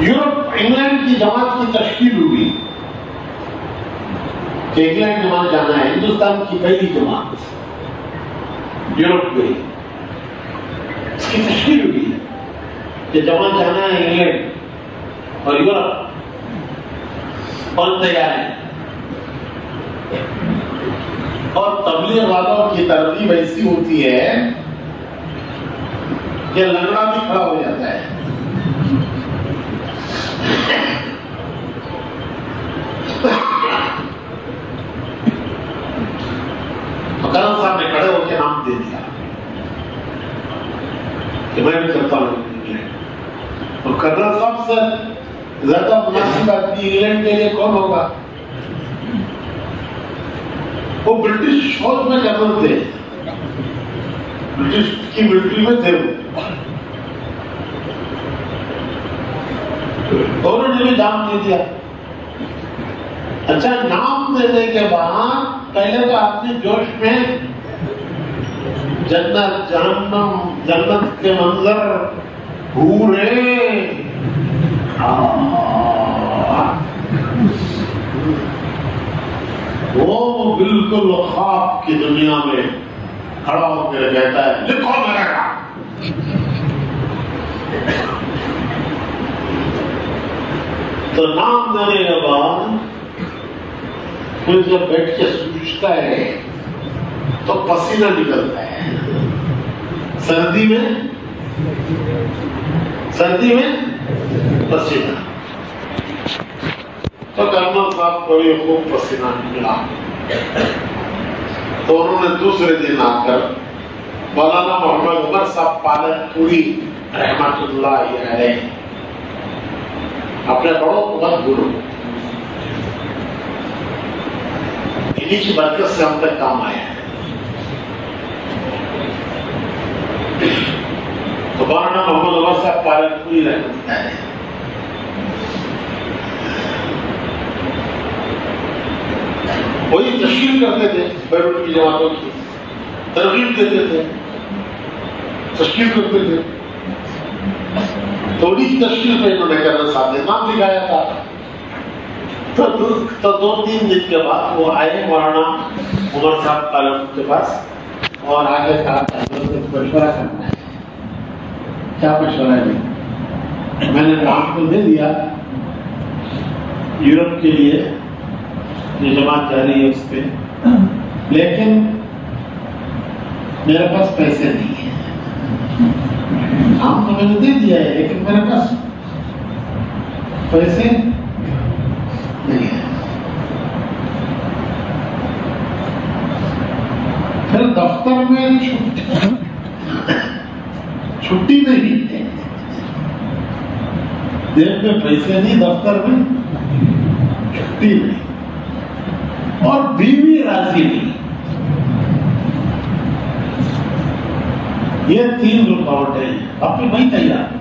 C: یورپ، انگلینڈ کی جماعت کی تشکیل ہوئی کہ انگلینڈ جماعت جانا ہے، ہندوستان کی پہلی جماعت۔ یورپ گئی۔ اس کی تشکیل ہوئی کہ جماعت جانا ہے انگلینڈ۔ اور یورپ کون تیار ہے اور تبلیغ والوں کی ترتیب ایسی ہوتی ہے کہ لنگڑا بھی کھڑا ہو جاتا ہے کرم صاحب نے کھڑے ہو کے نام دے دیا کہ میں بھی کرتا ہوں اور کرنل صاحب سے زیادہ مناسب آدمی انگلینڈ کے لیے کون ہوگا؟ وہ برٹش فوج میں کرنل تھے۔ برٹش کی ملٹری میں تھے وہ۔ انہوں نے بھی نام دے دیا۔ اچھا نام دینے کے بعد پہلے تو آدمی جوش میں جنت جہنم، جنت کے منظر پورے وہ بالکل خواب کی دنیا میں کھڑا ہو کے کہتا ہے، لکھو میرا کام تو نام دینے کے بعد پھر جب بیٹھ کے سوچتا ہے تو پسینہ نکلتا ہے۔ سردی میں؟ سردی میں؟ پسینہ تو کرنل صاحب کو بھی خوب پسینہ نکلا تو انہوں نے دوسرے دن آ کر مولانا محمد عمر صاحب پالک پوری رحمت اللہ علیہ اپنے بڑوں کو مت بھولو انہیں کی برکت سے ہم تک کام آیا ہے تو مولانا محمد عمر صاحب پالک پوری رحمت وہی تشکیل کرتے تھے بیروٹ کی جماعتوں کی۔ ترغیب دیتے تھے۔ تشکیل کرتے تھے۔ تھوڑی تشکیل پہ انہوں نے کرنا صاحب نے نام لکھایا تھا۔ تو دو- تین دن کے بعد وہ آئے مولانا عمر صاحب عالم کے پاس اور آگے کہا مشورہ کرنا ہے کیا مشورہ ہے؟ میں نے کام کو دے دیا یورپ کے لیے جو جماعت جاری ہے اس پہ۔ لیکن میرے پاس پیسے نہیں ہیں۔ کام تو میں نے دے دیا ہے، لیکن میرے پاس پیسے نہیں ہیں۔ پھر دفتر میں چھٹی چھٹی نہیں ہے جیب میں پیسے نہیں، دفتر میں چھٹی نہیں اور بیوی راضی نہیں۔ یہ تین رکاوٹیں ہیں۔ باقی نہیں تیار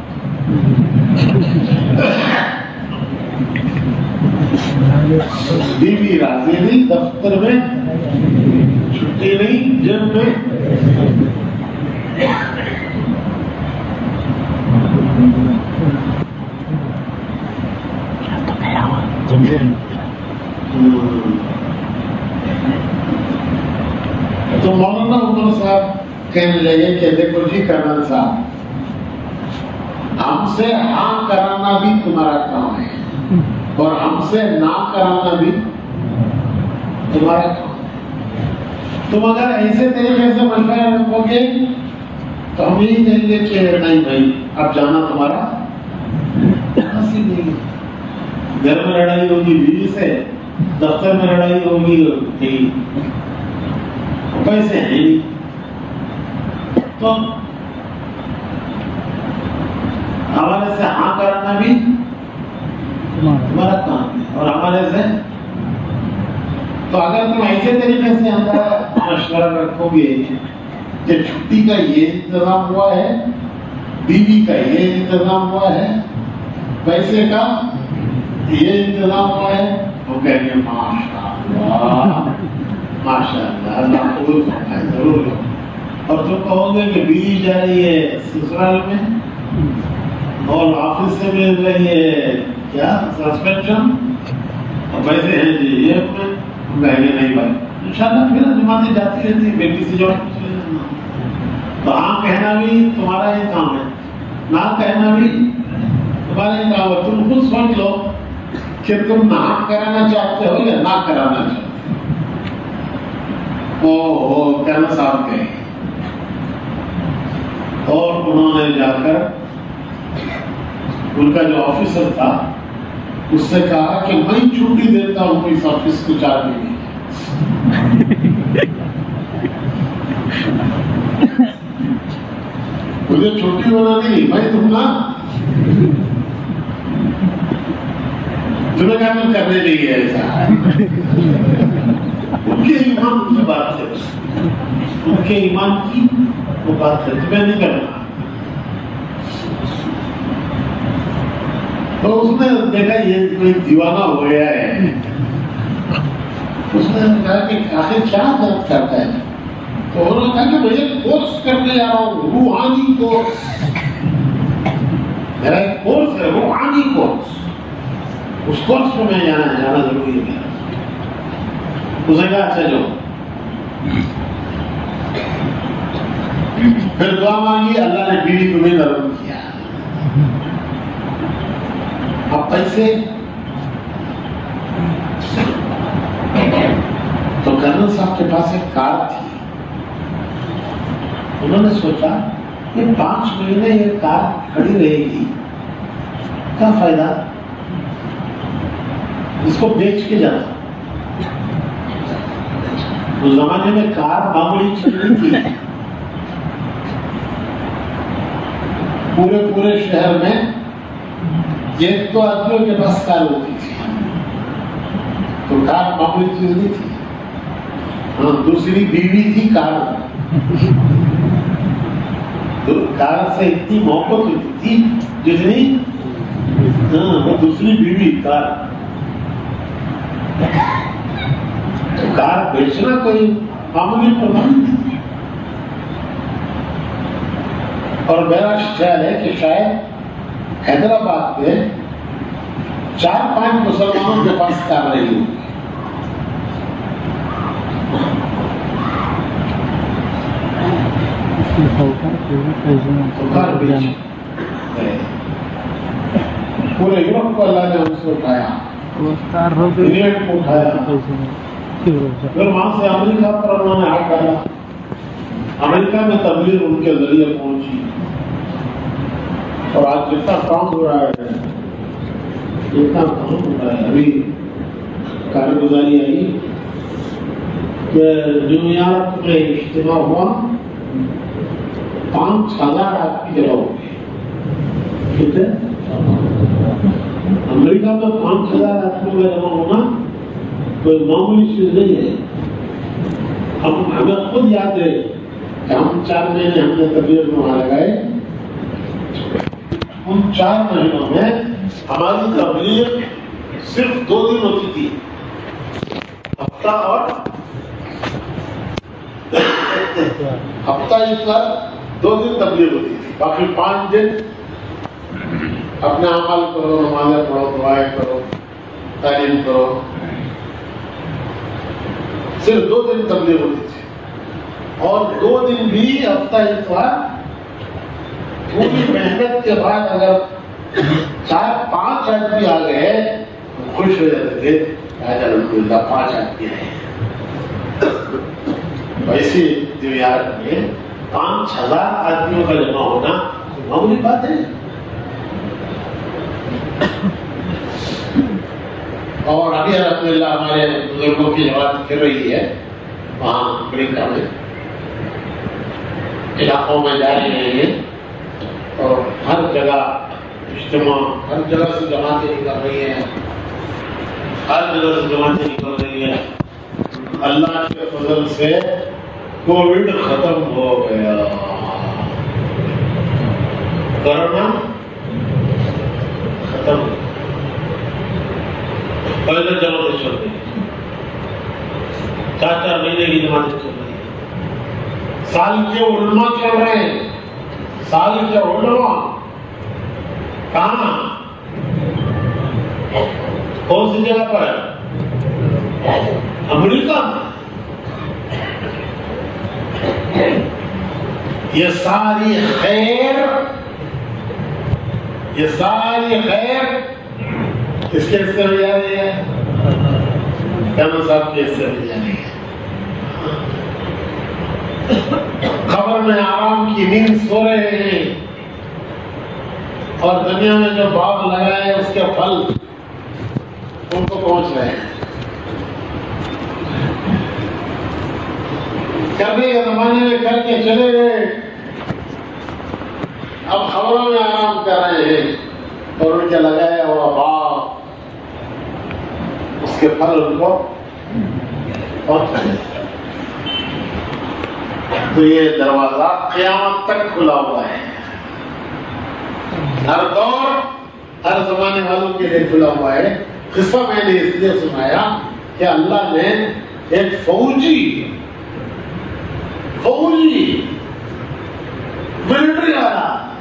C: بیوی راضی نہیں، دفتر میں چھٹی نہیں جب میں۔ تو مولانا عمر صاحب کہنے لگے کہ دیکھو جی کرنل صاحب ہم سے ہاں کرانا بھی تمہارا کام ہے اور ہم سے نہ کرانا بھی تمہارا کام ہے تم اگر ایسے طریقے سے مشورہ رکھو گے تو ہم یہی کہیں گے کہ نہیں بھائی اب جانا تمہارا نہیں ہے گھر میں لڑائی ہوگی بیوی سے، دفتر میں لڑائی ہوگی پیسے ہیں۔ تو ہمارے سے ہاں کرانا بھی ہمارا کام ہے اور ہمارے سے۔ تو اگر تم ایسے طریقے سے ہمارا مشورہ رکھو گے کہ چھٹی کا یہ انتظام ہوا ہے، بیوی کا یہ انتظام ہوا ہے، پیسے کا یہ انتظام ہے۔ وہ کہیں گے ماشاء اللہ ماشاء اللہ اللہ قبول ضرور۔ اور تم کہو گے کہ بیوی جا رہی ہے سسرال میں، اور آفس سے مل رہی ہے کیا؟ سسپینشن اور پیسے ہیں جی یہ کہیں گے نہیں بھائی ان شاء اللہ پھر جماعتیں جاتی رہتی ہیں بیٹی سے جو تو ہاں کہنا بھی تمہارا ہی کام ہے، نہ کہنا بھی تمہارا ہی کام ہے۔ تم خود سوچ لو۔ کہ تم نہ کرانا چاہتے ہو یا نہ کرانا چاہتے ہو؟ او کرنل صاحب گئے اور انہوں نے جا کر ان کا جو آفیسر تھا، اس سے کہا کہ میں چھٹی دیتا ہوں اس آفس کو چار دن مجھے چھٹی ہونا نہیں، میں تم نا۔ تمہیں کہا میں کرنے نہیں ہے ایسا۔ ان کے ایمان کی بات ہے۔ ان کے ایمان کی وہ بات ہے۔ تو میں نہیں کرنا تو اس نے دیکھا یہ کوئی دیوانہ ہو گیا ہے۔ اس نے کہا کہ آخر کیا درد کرتا ہے؟ تو انہوں نے کہا کہ میں کورس کرنے جا رہا ہوں، روحانی کورس۔ میرا ایک کورس ہے، روحانی کورس۔ اس کورس میں میں جانا جانا ضروری ہے۔ میرا اس نے کہا اچھا جو پھر دعا مانگی، اللہ نے بیوی کو بھی نرم کیا۔ اب پیسے۔ تو کرنل صاحب کے پاس ایک کار تھی۔ انہوں نے سوچا یہ پانچ مہینے یہ کار کھڑی رہے گی۔ کیا فائدہ؟ اس کو بیچ کے جانا۔ اس زمانے میں کار معمولی چیز نہیں تھی۔ پورے پورے شہر میں ایک تو آدمیوں کے پاس کار ہوتی تھی۔ تو کار معمولی چیز نہیں تھی۔ ہاں دوسری بیوی تھی کار۔ کار سے اتنی محبت ہوتی تھی جتنی ہاں دوسری بیوی کار تو کار بیچنا کوئی معمولی نہیں۔ اور میرا خیال ہے کہ شاید حیدرآباد میں چار پانچ مسلمانوں کے پاس کار رہی گئے۔ پورے یورپ کو اللہ نے ہم سے اٹھایا۔ انگلینڈ کو اٹھایا۔ پھر وہاں سے امریکہ پر انہوں نے ہاتھ ڈالا امریکہ میں تبلیغ ان کے ذریعے پہنچی۔ اور آج جتنا کام ہو رہا ہے، جتنا کام ہو رہا ہے، ابھی کارگزاری آئی کہ نیو یارک میں اجتماع ہوا، پانچ ہزار آدمی جگہ ہو گئے۔ ٹھیک ہے؟ امریکہ میں پانچ ہزار آدمیوں کا جمع ہونا کوئی معمولی چیز نہیں ہے۔ ہم ہمیں خود یاد ہے کہ ہم چار مہینے ہم نے طبیعت میں وہاں لگائے۔ ان چار مہینوں میں ہماری تبلیغ صرف دو دن ہوتی تھی۔ ہفتہ اور ہفتہ اتوار دو دن تبلیغ ہوتی تھی۔ باقی پانچ دن اپنے عمل کرو، نمازیں پڑھو، دعائیں کرو، تعلیم کرو۔ صرف دو دن تبلیغ ہوتی تھی۔ اور دو دن بھی ہفتہ اتوار پوری محنت کے بعد اگر چار، پانچ آدمی آ گئے خوش ہو جاتے تھے۔ آج الحمدللہ پانچ آدمی آئے۔ ویسے دیویار میں پانچ ہزار آدمیوں کا جمع ہونا معمولی بات ہے۔ اور ابھی الحمدللہ ہمارے بزرگوں کی جماعت پھر رہی ہے، وہاں امریکہ میں علاقوں میں جا رہے ہیں اور ہر جگہ اجتماع، ہر جگہ سے جماعتیں نکل رہی ہیں۔ ہر جگہ سے جماعتیں نکل رہی ہیں۔ اللہ کے فضل سے کووڈ ختم ہو گیا۔ کرونا ختم ہو گیا پہلے جماعتیں چل رہی ہیں۔ چار چار مہینے کی جماعتیں چل رہی ہیں۔ سال کے علماء چل رہے ہیں۔ سال کے علماء۔ کہاں؟ کون سی جگہ پر ہے؟ امریکہ۔ یہ ساری خیر، یہ ساری خیر کس کے حصے میں جا رہی ہے کیمل صاحب کے حصے میں جا رہی ہے؟ خبر میں آرام کی نیند سو رہے ہیں۔ اور دنیا میں جو باغ لگائے اس کے پھل ان کو پہنچ رہے ہیں۔ کرنے کے زمانے میں کر کے چلے گئے؟ اب خبروں میں آرام کر رہے ہیں۔ اور ان کے لگایا ہوا باغ اس کے پھل ان کو۔ اور تو یہ دروازہ قیامت تک کھلا ہوا ہے۔ ہر دور، ہر زمانے والوں کے لیے کھلا ہوا ہے۔ قصہ میں نے اس لیے سنایا کہ اللہ نے ایک فوجی فوجی ملٹری والا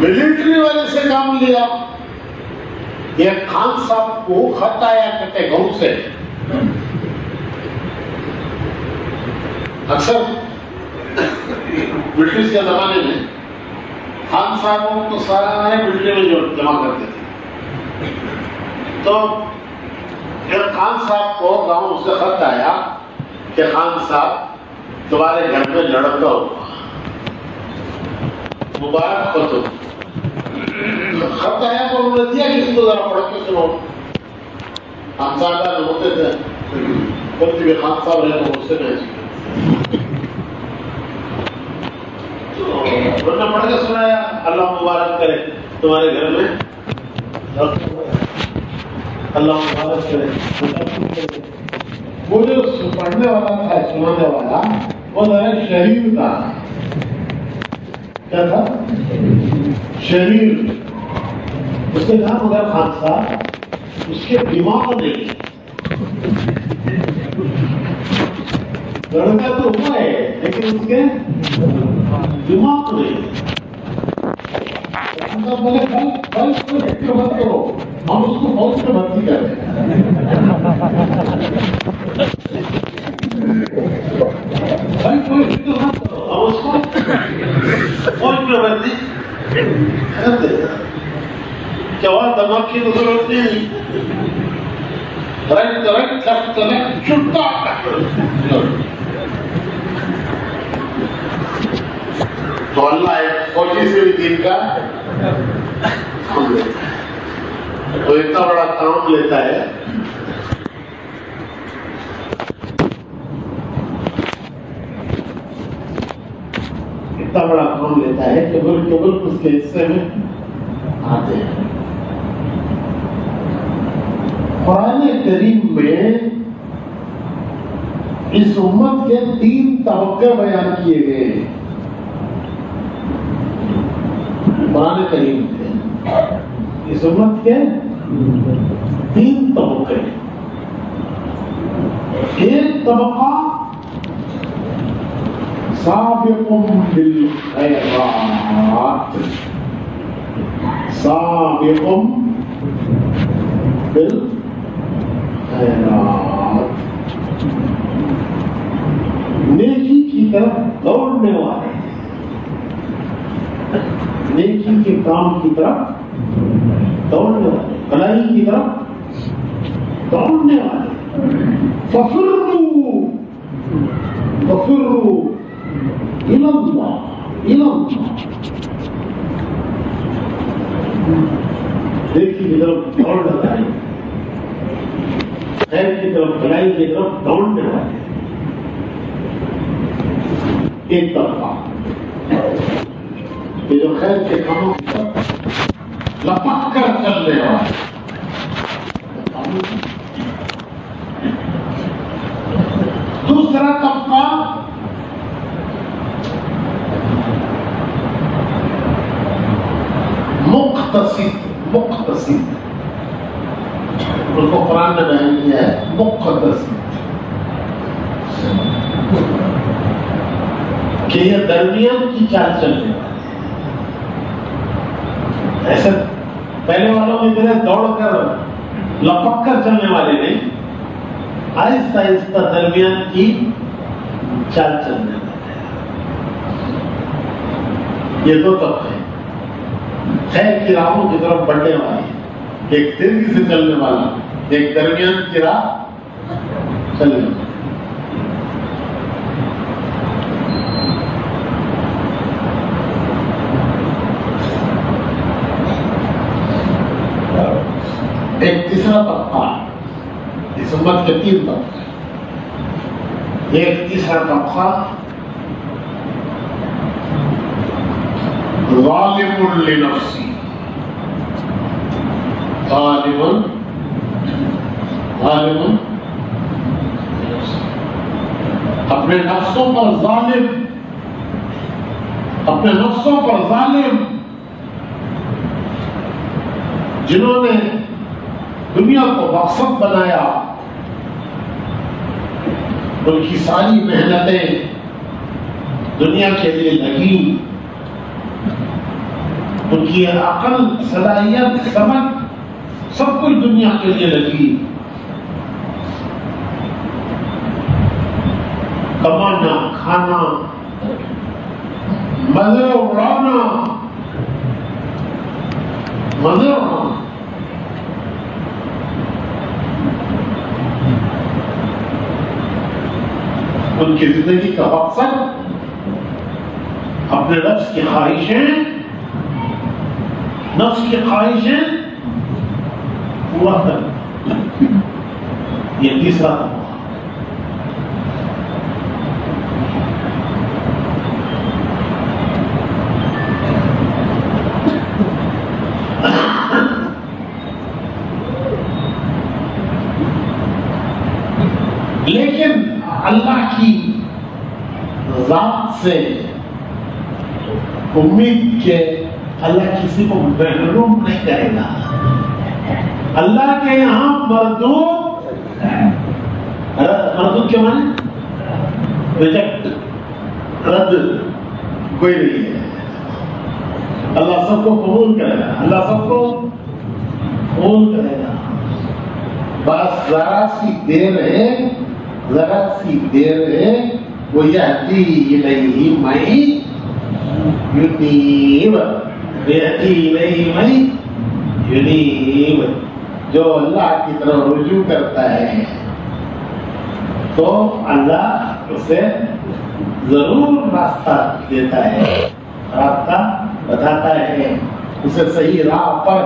C: ملٹری والے سے کام لیا یہ خان صاحب کو خط آیا کٹے گاؤں سے اکثر برٹش کے زمانے میں خان صاحبوں کو سارے ملٹری میں جو جمع کرتے تھے تو خان صاحب کو گاؤں سے خط آیا کہ خان صاحب تمہارے گھر میں لڑکا ہوا مبارک ہو خط آیا تو انہوں نے دیا کہ اس کو ذرا پڑھ کے سنو۔ خان صاحب ہوتے تھے۔ بولتے بھی خان صاحب رہے تو مجھ سے بھیج نے پڑھ کے سنایا۔ اللہ مبارک کرے۔ تمہارے گھر میں؟ اللہ مبارک کرے۔ وہ جو پڑھنے والا تھا، سنانے والا، وہ ذرا شریر تھا۔ کیا تھا شریر اس کے نام اگر خان صاحب اس کے دماغ نہیں لڑکا تو ہوا ہے لیکن اس کے دماغ نہیں ہم اس کو بہت سے بھرتی کر رہے کر دماغ کی تو ضرورت نہیں چھٹا تو اللہ ایک فوجی سے بھی دین کا تو اتنا بڑا کام لیتا ہے اتنا بڑا کام لیتا ہے کہ ملک کے ملک اس کے حصے میں آتے ہیں۔ قرآن کریم میں اس امت کے تین طبقے بیان کیے گئے ہیں۔ قرآن کریم میں اس امت کے تین طبقے ایک طبقہ سابق بالغيرات سابق بالغيرات نیکی کی طرف دوڑنے والے نیکی کے کام کی طرف دوڑنے والے بلائی کی ففرو إلى الله إلى الله دیکھی کی طرف دوڑ لگائی خیر کی طرف بھلائی کی طرف دوڑنے والے ایک طرفہ یہ جو خیر کے کاموں کی طرف لپک کر چلنے والے دوسرا طبقہ مختصد مختصد ان کو قرآن نے بیان کیا ہے مختصد کہ یہ درمیان کی چال چلنے والے ایسے پہلے والوں میں ادھر دوڑ کر، لپک کر چلنے والے نہیں۔ آہستہ آہستہ درمیان کی چال چلنے والے یہ دو طبقے۔ خیر کی کی طرف بڑھنے والی ایک تیزی سے چلنے والا، ایک درمیان کی راہ چلنے والا۔ ایک تیسرا طبقہ، اس امت کے تین طبقے۔ ایک تیسرا طبقہ ظالم لنفسی ظالم ظالم. اپنے نفسوں پر ظالم، اپنے نفسوں پر ظالم۔ جنہوں نے دنیا کو مقصد بنایا، ان کی ساری محنتیں دنیا کے لیے لگی ان کی عقل، صلاحیت، سمجھ سب کچھ دنیا کے لیے لگی۔ کمانا، کھانا، مزے اڑانا مزے اڑانا۔ ان کی زندگی کا مقصد اپنے نفس کی خواہشیں نفسي حاجة الله تعالى يدي صلاة الله لكن الله كي ذات سے امید کے اللہ کسی کو محروم نہیں کرے گا۔ اللہ کے یہاں مردود مردود کیا مانے ریجیکٹ، رد کوئی نہیں ہے۔ اللہ سب کو قبول کرے گا۔ اللہ سب کو قبول کرے گا۔ بس ذرا سی دیر ہے، ذرا سی دیر ہے، وہ یہدی الیہ میں یتیب جو اللہ کی طرف رجوع کرتا ہے۔ تو اللہ اسے ضرور راستہ دیتا ہے، راستہ بتاتا ہے۔ اسے صحیح راہ پر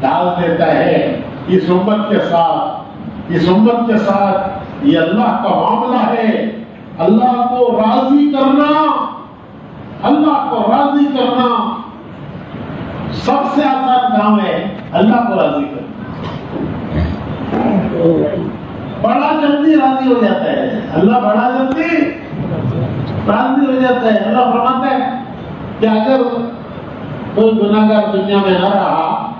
C: ڈال دیتا ہے اس امت کے ساتھ، اس امت کے ساتھ یہ اللہ کا معاملہ ہے۔ اللہ کو راضی کرنا، اللہ کو راضی کرنا۔ سب سے آسان کام ہے اللہ کو راضی کرنا۔ بڑا جلدی راضی ہو جاتا ہے۔ اللہ بڑا جلدی راضی ہو جاتا ہے۔ اللہ فرماتا ہے کہ اگر کوئی گناہ گار دنیا میں نہ رہا،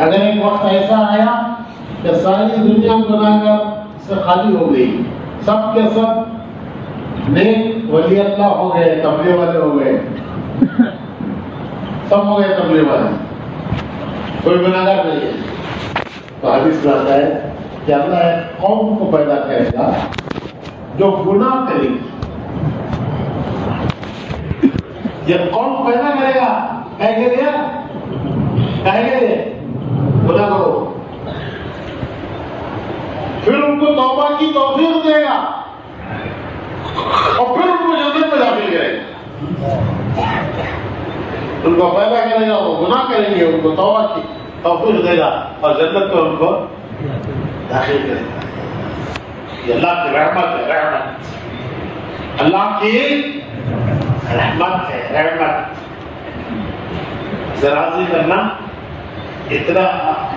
C: اگر ایک وقت ایسا آیا کہ ساری دنیا گناہ گار سے خالی ہو گئی، سب کے سب نیک ولی اللہ ہو گئے تبلے والے ہو گئے۔ سب ہو گئے تبلے والے کوئی گناہ گار نہیں ہے۔ تو حدیث میں آتا ہے کہ اللہ ایک قوم کو پیدا کرے گا جو گناہ کرے گی۔ یہ قوم پیدا کرے گا کہہ کے لیا؟ کہہ کے لیا؟ کرو پھر ان کو توبہ کی توفیق دے گا۔ اور پھر ان کو جنت میں داخل کرے گا۔ ان کو پیدا کرے گا وہ گناہ کریں گے ان کو توبہ کی توفیق دے گا اور جنت میں ان کو داخل کرے گا یہ اللہ کی رحمت ہے رحمت اللہ کی رحمت ہے رحمت راضی کرنا اتنا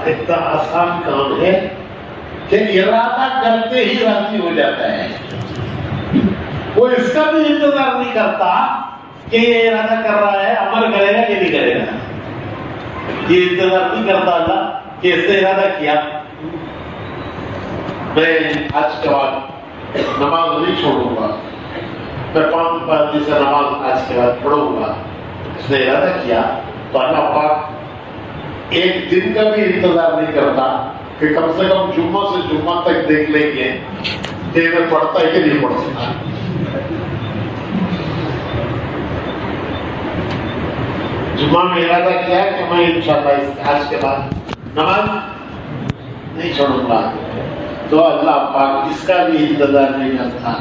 C: اتنا آسان کام ہے کہ ارادہ کرتے ہی راضی ہو جاتا ہے وہ اس کا بھی انتظار نہیں کرتا کہ یہ ارادہ کر رہا ہے، عمل کرے گا کہ نہیں کرے گا؟ یہ انتظار نہیں کرتا اللہ کہ اس نے ارادہ کیا۔ میں آج کے بعد نماز نہیں چھوڑوں گا۔ میں پانچ پانچ دن سے نماز آج کے بعد پڑھوں گا۔ اس نے ارادہ کیا تو اللہ پاک ایک دن کا بھی انتظار نہیں کرتا کہ کم سے کم جمعہ سے جمعہ تک دیکھ لیں گے کہ میں پڑھتا ہے کہ نہیں پڑھتا۔ جمعہ میں ارادہ کیا ہے کہ میں انشاءاللہ آج کے بعد نماز نہیں چھوڑوں گا۔ تو اللہ پاک اس کا بھی انتظار نہیں کرتا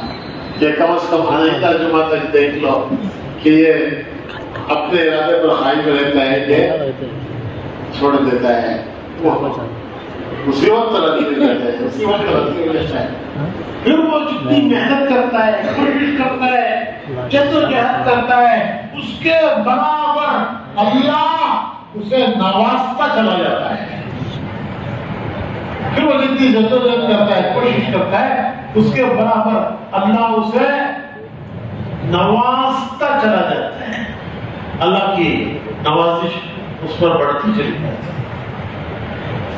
C: کہ کم از کم آئندہ جمعہ تک دیکھ لو کہ یہ اپنے ارادے پر قائم رہتا ہے کہ چھوڑ دیتا ہے۔ اسی وقت راضی ہو ہے، اسی وقت راضی ہو ہے۔ پھر وہ جتنی محنت کرتا ہے، کوشش کرتا ہے جد و جہد کرتا ہے، اس کے برابر اللہ اسے نوازتا چلا جاتا ہے۔ کی جدوجہد کرتا ہے، کوشش کرتا ہے، اس کے برابر اللہ اسے نوازتا چلا جاتا ہے۔ اللہ کی نوازش اس پر بڑھتی چلی جاتی ہے۔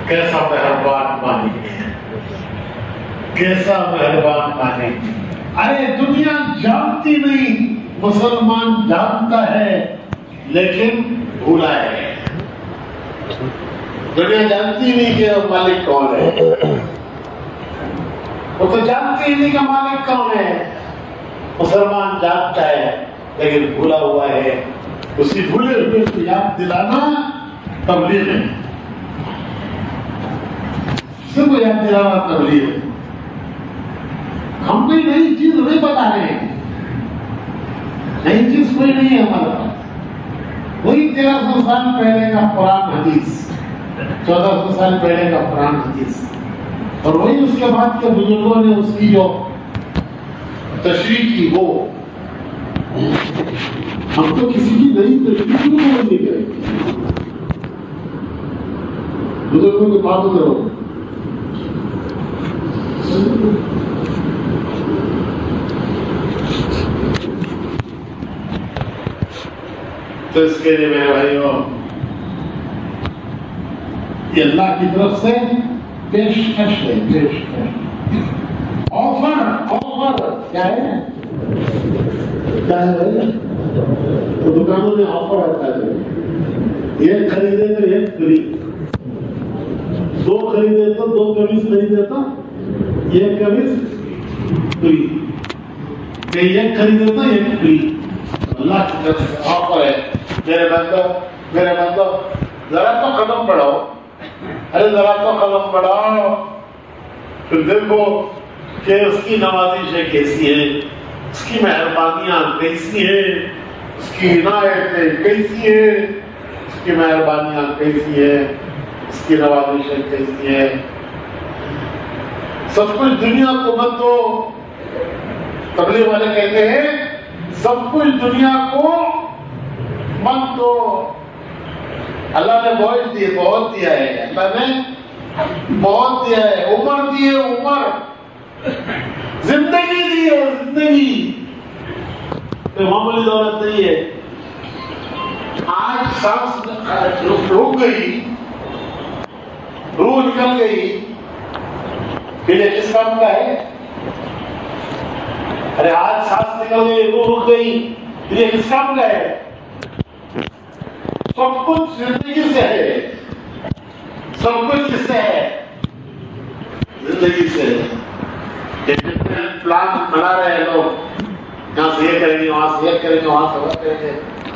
C: کیسا مہربان مالک کیسا مہربان مالک۔ ارے، دنیا جانتی نہیں، مسلمان جانتا ہے۔ لیکن بھولا ہے دنیا جانتی نہیں کہ وہ مالک کون ہے۔ وہ تو جانتی ہی نہیں کہ مالک کون ہے۔ مسلمان جانتا ہے، لیکن بھولا ہوا ہے۔ اسی بھولے ہوئے کو یاد دلانا تبلیغ ہے۔ سب کو یاد دلانا تبلیغ ہے۔ ہم کوئی نئی چیز نہیں بتا رہے ہیں۔ نئی چیز کوئی نہیں ہے ہمارے پاس۔ وہی تیرہ سو سال پہلے کا قرآن حدیث، چودہ سو سال پہلے کا قرآن حدیث۔ اور وہی اس کے بعد کے بزرگوں نے اس کی جو تشریح کی وہ۔ ہم تو کسی کی نئی تشریح نہیں بولنے بزرگوں کی بات کرو تو اس کے لیے میرے بھائیوں یہ اللہ کی طرف سے پیشکش ہے پیشکش آفر آفر کیا ہے کیا ہے بھائی تو دکانوں میں آفر آتا ہے ایک خریدے تو ایک فری دو خریدے تو دو کمیز خریدے تو ایک کمیز فری کہ ایک خریدے تو ایک فری اللہ کی طرف سے آفر ہے میرے بندو میرے بندو، ذرا تو قدم بڑھاؤ۔ ارے، ذرا تو قدم بڑھاؤ۔ پھر دیکھو کہ اس کی نوازشیں کیسی ہیں اس کی مہربانیاں کیسی ہیں؟ اس کی عنایتیں کیسی ہیں؟ اس کی مہربانیاں کیسی ہیں؟ اس کی نوازشیں کیسی ہیں؟ سب کچھ دنیا کو مت دو۔ تبلیغ والے کہتے ہیں، سب کچھ دنیا کو مت دو اللہ نے بہت دیے بہت دیا ہے۔ اللہ نے بہت دیا ہے۔ عمر دی ہے، عمر۔ زندگی دی ہے زندگی۔ معمولی دولت نہیں ہے۔ آج سانس رک گئی۔ روح نکل گئی۔ پھر کس کام کا ہے؟ ارے آج سانس نکل گئی، روح رک گئی۔ پھر یہ کس کام کا ہے؟ سب کچھ زندگی سے ہے سب کچھ کس سے ہے زندگی سے جتنے پلان بنا رہے ہیں لوگ یہاں سے یہ کریں گے وہاں سے یہ کریں گے وہاں سے وہ کریں گے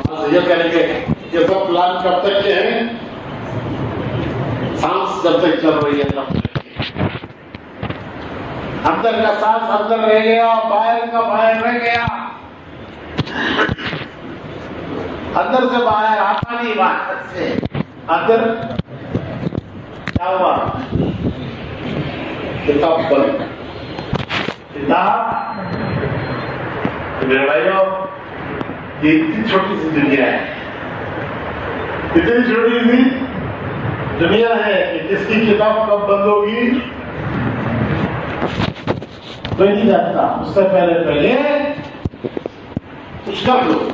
C: وہاں سے یہ کریں گے یہ سب پلان کب تک کے ہیں سانس جب تک چل رہی ہے تب تک اندر کا سانس اندر رہ گیا باہر کا باہر رہ گیا اندر سے باہر آتا نہیں باہر سے اندر؟ کیا ہوا؟ کتاب بند کتاب میرے بھائیوں یہ اتنی چھوٹی سی دنیا ہے۔ اتنی چھوٹی سی دنیا ہے کہ جس کی کتاب کب بند ہوگی؟ کوئی نہیں جانتا۔ اس سے پہلے پہلے کچھ کر لو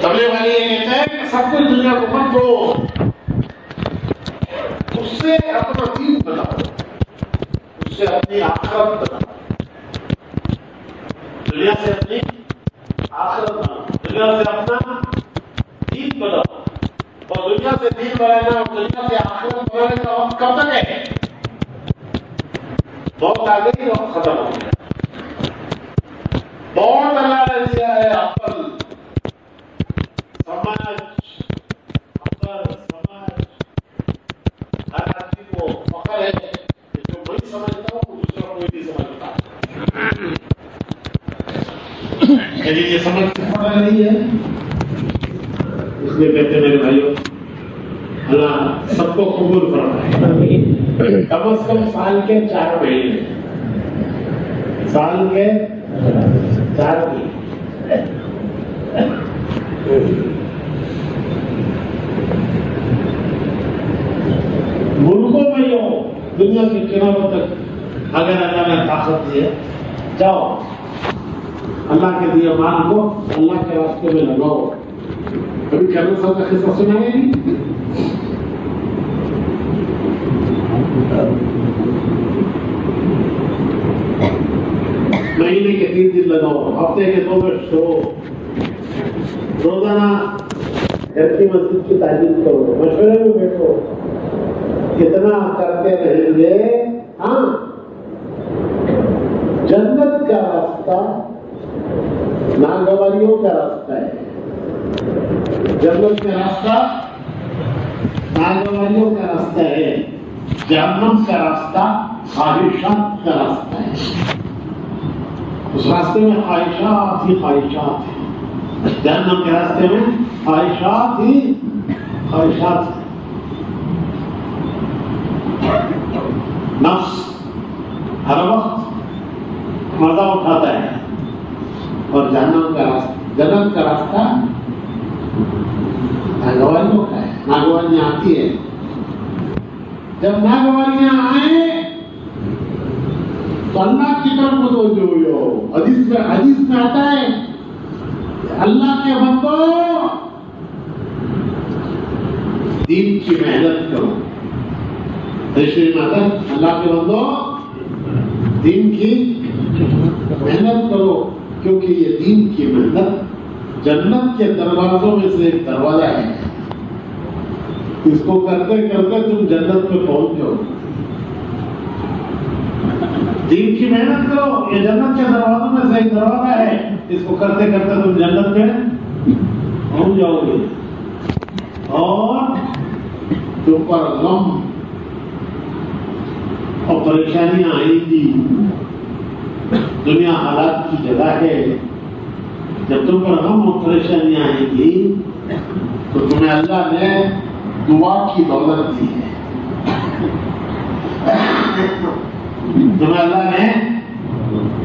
C: تبلیغ والے یہ کہتے ہیں کہ سب کچھ دنیا کو مت دو اس سے اپنا دین بناؤ اس سے اپنی آخرت بناؤ دنیا سے اپنی آخرت بناؤ دنیا سے اپنا دین بناؤ اور دنیا سے دین بنانا اور دنیا سے آخرت بنانے کا وقت کب تک ہے بہت آگے ہی وقت ختم ہو گیا بہت اللہ نے دیا ہے عقل سماج عقل سماج ہر آدمی کو فخر ہے کہ جو میں سمجھتا ہوں وہ دوسرا کوئی نہیں سمجھتا لیکن یہ سمجھ کے پڑا نہیں ہے اس لیے کہتے ہیں میرے بھائیوں اللہ سب کو قبول فرمائے۔ کم از کم سال کے چار مہینے۔ سال کے چار مہینے۔ ملکوں میں ہو دنیا کے کناروں تک۔ اگر اللہ نے طاقت دی ہے جاؤ۔ اللہ کے دیے مان کو اللہ کے راستے میں لگاؤ۔ کبھی کرنے صاحب کا قصہ سنا ہے نہیں؟ مہینے کے تین دن لگاؤ ہفتے کے دو منٹ سو روزانہ گھر کی مسجد کی تعلیم کرو مشورے میں بیٹھو کتنا کرتے رہیں گے ہاں جنت کا راستہ ناگواریوں کا راستہ ہے جنت کا راستہ ناگواریوں کا راستہ ہے جہنم کا راستہ خواہشات کا راستہ ہے۔ اس راستے میں خواہشات ہی خواہشات ہیں۔ جہنم کے راستے میں خواہشات ہی خواہشات ہیں۔ نفس ہر وقت مزہ اٹھاتا ہے۔ اور جہنم کا راستہ جنت کا راستہ ناگواریوں کا ہے۔ ناگواریاں آتی ہے۔ جب ناگواریاں آئیں تو اللہ کی طرف متوجہ ہوئی ہو حدیث میں حدیث میں آتا ہے اللہ کے بندو دین کی محنت کرو۔ تشریح میں آتا ہے اللہ کے بندو دین کی محنت کرو، کیونکہ یہ دین کی محنت جنت کے دروازوں میں سے ایک دروازہ ہے۔ اس کو کرتے کرتے تم جنت میں پہنچ جاؤ۔ دین کی محنت کرو یہ جنت کے دروازوں میں سے ایک دروازہ ہے۔ اس کو کرتے کرتے تم جنت میں پہنچ جاؤ گے۔ اور تم پر غم اور پریشانیاں آئیں گی، دنیا حالات کی جگہ ہے۔ جب تم پر غم اور پریشانیاں آئیں گی، تو تمہیں اللہ نے دعا کی دولت دی ہے۔ تمہیں اللہ نے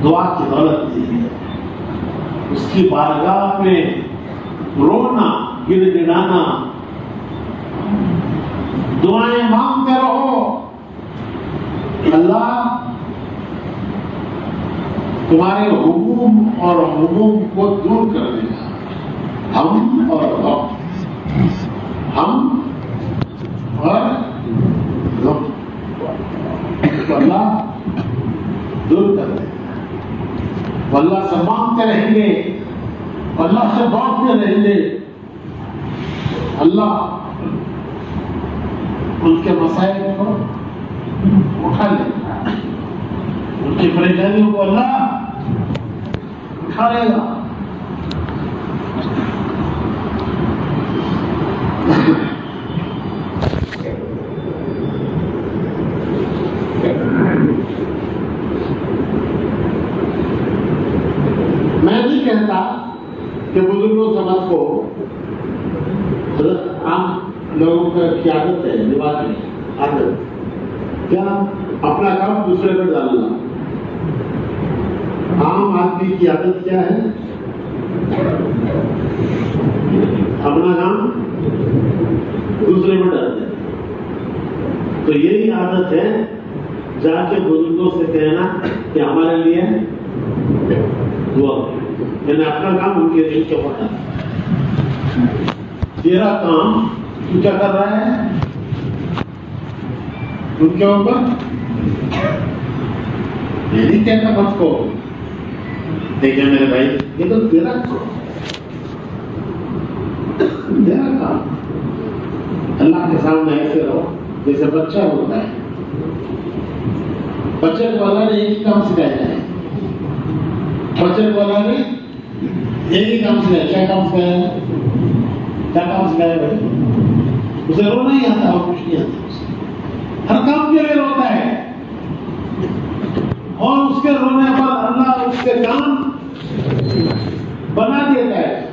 C: دعا کی دولت دی ہے، اس کی بارگاہ میں رونا گر گڑانا۔ دعائیں مانگتے رہو۔ اللہ تمہارے حکوم اور حموم کو دور کر دے۔ گا ہم اور ہم اور اللہ دور کر دے اللہ سے مانگتے رہیں گے اللہ سے بانٹتے رہیں گے اللہ ان کے مسائل کو اٹھا لے گا ان کی پریشانیوں کو اللہ اٹھا لے گا میں نہیں کہتا کہ بزرگوں سمجھ کو حضرت عام لوگوں کا کی عادت ہے رواج ہے عادت کیا اپنا کام دوسرے پر ڈالنا عام آدمی کی عادت کیا ہے اپنا کام دوسرے پر ڈالتے ہیں تو یہی عادت ہے جا کے بزرگوں سے کہنا کہ ہمارے لیے دعا میں نے اپنا کام ان کے دل کے اوپر تیرا کام کیا کر رہا ہے ان کے اوپر میں نہیں کہتا مت کو دیکھیں میرے بھائی یہ تو تیرا تیرا کام اللہ کے سامنے ایسے رہو جیسے بچہ ہوتا ہے بچے کو اللہ نے ایک ہی کام سکھایا ہے بچے کو اللہ نے ایک ہی کام سکھایا کیا کام سکھایا ہے کیا کام سکھایا بھائی اسے رونا ہی آتا اور کچھ نہیں آتا ہر کام کے لیے روتا ہے۔ اور اس کے رونے پر اللہ اس کے کام بنا دیتا ہے۔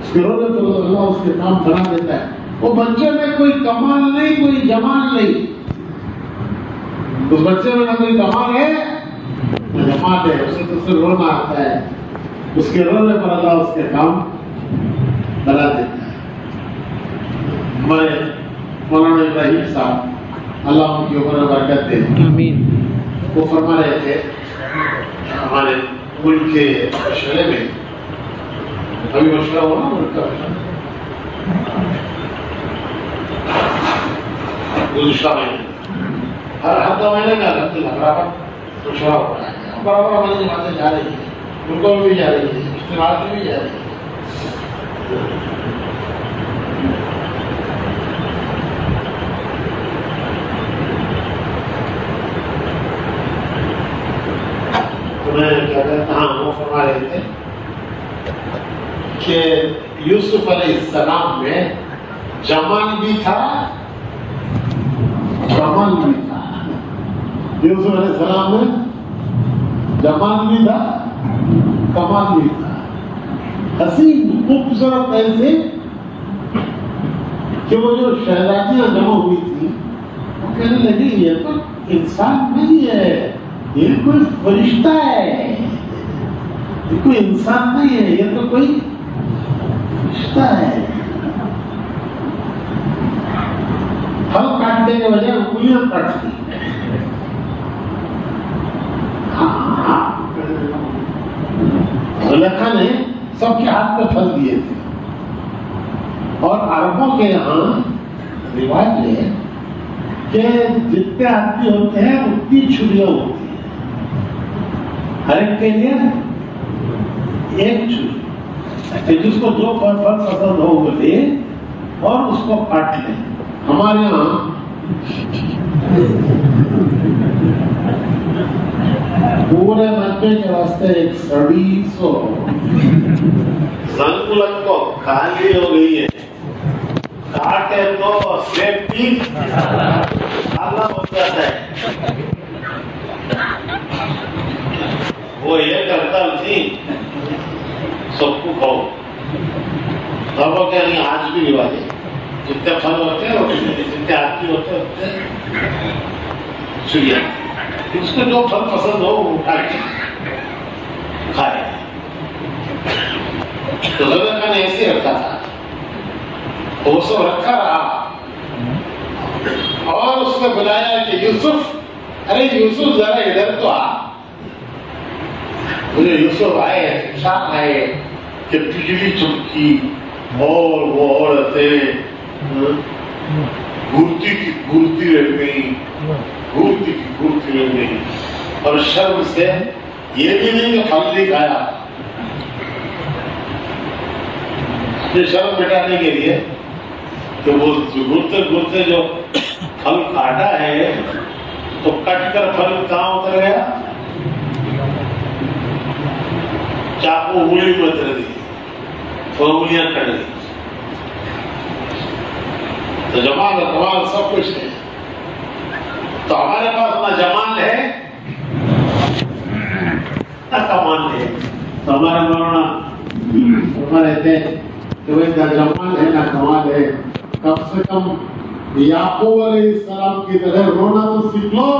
C: اس کے رونے پر اللہ اس کے کام بنا دیتا ہے۔ وہ بچے میں کوئی کمال نہیں، کوئی جمال نہیں۔ اس بچے میں نہ کوئی کمال ہے، نہ جمال ہے۔ اسے تو صرف رونا آتا ہے۔ اس کے رونے پر اللہ اس کے کام بنا دیتا ہے۔ ہمارے مولانا ابراہیم صاحب اللہ ان کے اوپر برکت دے۔
D: آمین۔
C: وہ فرما رہے تھے ہمارے ملک کے مشورے میں۔ ابھی مشورہ ہوا نا ملک کا گزشتہ مہینے ہر دو مہینے میں الحمد للہ برابر مشورہ ہو رہا ہے۔ برابر ہماری باتیں جا رہی ہیں۔ ملکوں میں بھی جا رہی ہے اجتماع میں بھی جا رہی ہے تو میں کیا کہتا ہاں وہ فرما رہے تھے کہ یوسف علیہ السلام میں جمال بھی تھا کمال بھی تھا۔ یوسف علیہ السلام میں جمال بھی تھا، کمال بھی تھا۔ حسین خوبصورت ایسے کہ وہ جو شہزادیاں جمع ہوئی تھی وہ کہنے لگی یہ تو انسان نہیں ہے، یہ کوئی فرشتہ ہے۔ یہ کوئی انسان نہیں ہے، یہ تو کوئی فرشتہ ہے۔ پھل کاٹنے کے بجائے انگلیاں کاٹ زلیخا ہاں۔ نے سب کے ہاتھ میں پھل دیے تھے۔ اور عربوں کے یہاں رواج ہے کہ جتنے آدمی ہوتے ہیں، اتنی چھریاں ہوتی ہیں۔ ہر ایک کے لیے ایک چھری کہ جس کو جو پھل پھل پسند ہو وہ لے اور اس کو کاٹ لیں ہمارے یہاں پورے مجمے کے واسطے ایک سڑی سو سنکلن کو خالی ہو گئی ہے کاٹے تو سیفٹی کالا ہو جاتا ہے وہ یہ کرتا تھی سب کو کھاؤ سب کو کیا نہیں آج بھی رواج ہے۔ جتنے پھل ہوتے ہیں جتنے آدمی ہوتے ہیں چڑیا اس کو جو پھل پسند ہو، وہ اٹھا کے کھائے۔ تو زبر خان ایسے رکھا تھا۔ وہ سب رکھا رہا۔ اور اس نے بلایا کہ یوسف، ارے یوسف ذرا ادھر تو آ۔ مجھے یوسف آئے شام آئے کہ بجلی چمکی اور وہ عورتیں گھرتی کی گھرتی رہ گئی گھرتی کی گھرتی رہ گئی اور شرم سے یہ بھی نہیں کہ پھل نہیں کھایا یہ شرم مٹانے کے لیے کہ وہ گھرتے گھرتے جو پھل کاٹا ہے تو کٹ کر پھل کہاں اتر گیا چاقو انگلی میں اتر گئی تو انگلیاں کٹ گئی تو جمال اور کمال سب کچھ ہے تو ہمارے پاس نہ جمال ہے نہ کمال ہے تو ہمارے مولانا ہمارے تھے کہ وہ نہ جمال ہے نہ کمال ہے کم سے کم یعقوب علیہ السلام کی طرح رونا تو سیکھ لو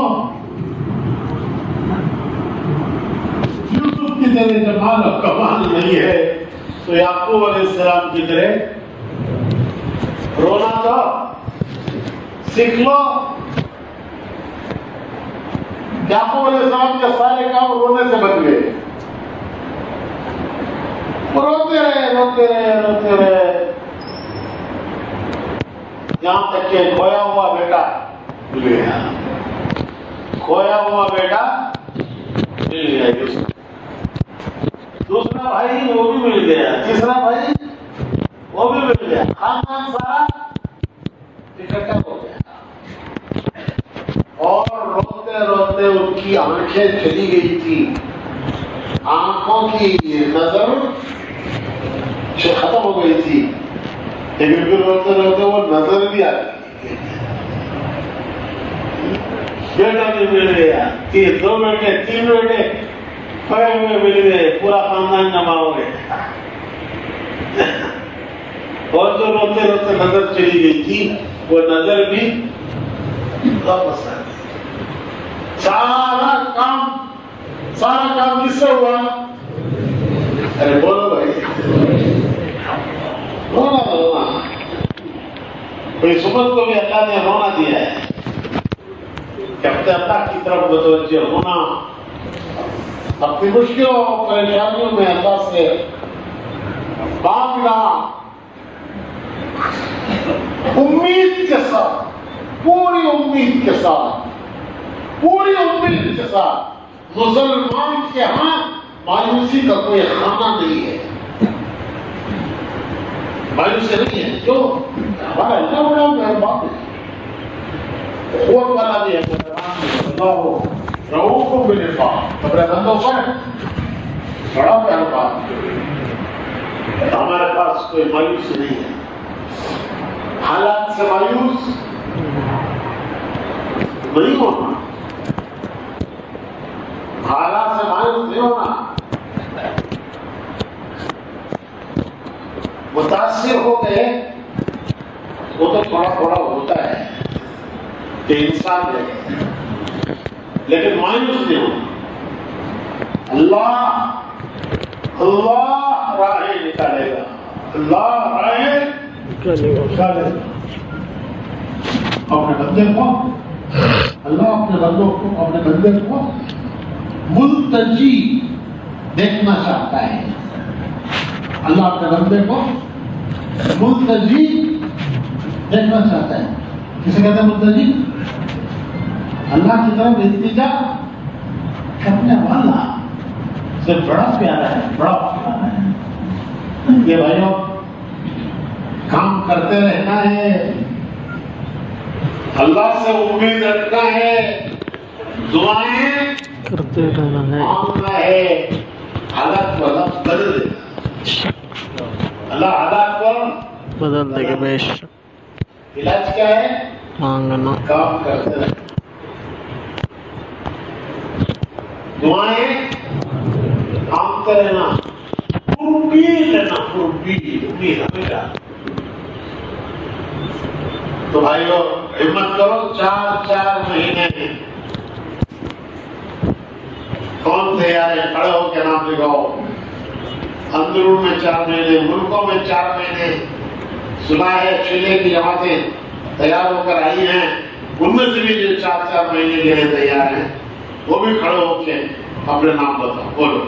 C: یوسف کی طرح جمال اور کمال نہیں ہے۔ تو یعقوب علیہ السلام کی طرح رونا تو سیکھ لو۔ یعقوب علیہ السلام کے سارے کام رونے سے بن گئے۔ روتے رہے روتے رہے روتے رہے۔ یہاں تک کہ کھویا ہوا بیٹا مل گیا۔ کھویا ہوا بیٹا مل گیا۔ یوسف دوسرا بھائی وہ بھی مل گیا۔ تیسرا بھائی وہ بھی مل گیا۔ خاندان سارا اکٹھا ہو گیا۔ اور روتے روتے ان کی آنکھیں چلی گئی تھی۔ آنکھوں کی نظر ختم ہو گئی تھی۔ لیکن پھر روتے روتے وہ نظر بھی آ گئی۔ بیٹا بھی مل گیا۔ تین، دو بیٹے تین بیٹے کھڑے ہوئے مل گئے پورا خاندان جمع ہو گیا اور جو روتے روتے نظر چلی گئی تھی وہ نظر بھی واپس آ گئی سارا کام سارا کام کس سے ہوا ارے بولو بھائی رونا رونا کوئی سمجھ کو بھی اللہ نے رونا دیا ہے کہ اپنے اللہ کی طرف متوجہ ہونا اپنی مشکلوں اور پریشانیوں میں اللہ سے مانگنا امید کے ساتھ، پوری امید کے ساتھ، پوری امید کے ساتھ مسلمان کے ہاں مایوسی کا کوئی خانہ نہیں ہے۔ مایوسی نہیں ہے جو ہمارا اللہ بڑا مہربان ہے۔ قوت والا بھی ہے مہربان اللہ ہو۔ کو بندوں پر بڑا مہربان ہمارے پاس کوئی مایوسی نہیں ہے۔ حالات سے مایوس۔ نہیں ہونا۔ حالات سے مایوس نہیں ہونا۔ متاثر ہو گئے وہ تو تھوڑا تھوڑا ہوتا ہے۔ کہ انسان ہے۔ لیکن مایوس نہیں ہونا اللہ اللہ راہیں نکالے گا اللہ راہیں نکالے گا اپنے بندے کو۔ اللہ اپنے بندوں کو، اپنے بندے کو ملتجی دیکھنا چاہتا ہے۔ اللہ اپنے بندے کو ملتجی دیکھنا چاہتا ہے۔ کسے کہتے ہیں ملتجی؟ اللہ کی طرف التجا کرنے والا سے بڑا پیارا ہے بڑا پیارا ہے۔ یہ بھائیوں کام کرتے رہنا ہے۔ اللہ سے امید رکھنا ہے۔ دعائیں
D: کرتے رہنا ہے۔
C: حالات کو اللہ بدل دے۔ اللہ حالات کو
D: بدل دے گا بے
C: علاج کیا ہے؟
D: مانگنا۔
C: کام کرتے رہنا۔ دعائیں مانگتے رہنا امید امید ہمیشہ تو بھائیو، ہمت کرو، چار چار مہینے میں۔ کون تیار ہے؟ کھڑے ہو کے نام لگاؤ۔ اندرون میں چار مہینے، ملکوں میں چار مہینے۔ سنا ہے چلے کی جماعتیں تیار ہو کر آئی ہیں۔ ان میں سے بھی جو چار چار مہینے کے لیے تیار ہیں۔ وہ بھی کھڑے ہو کے اپنے نام بتاؤ بولو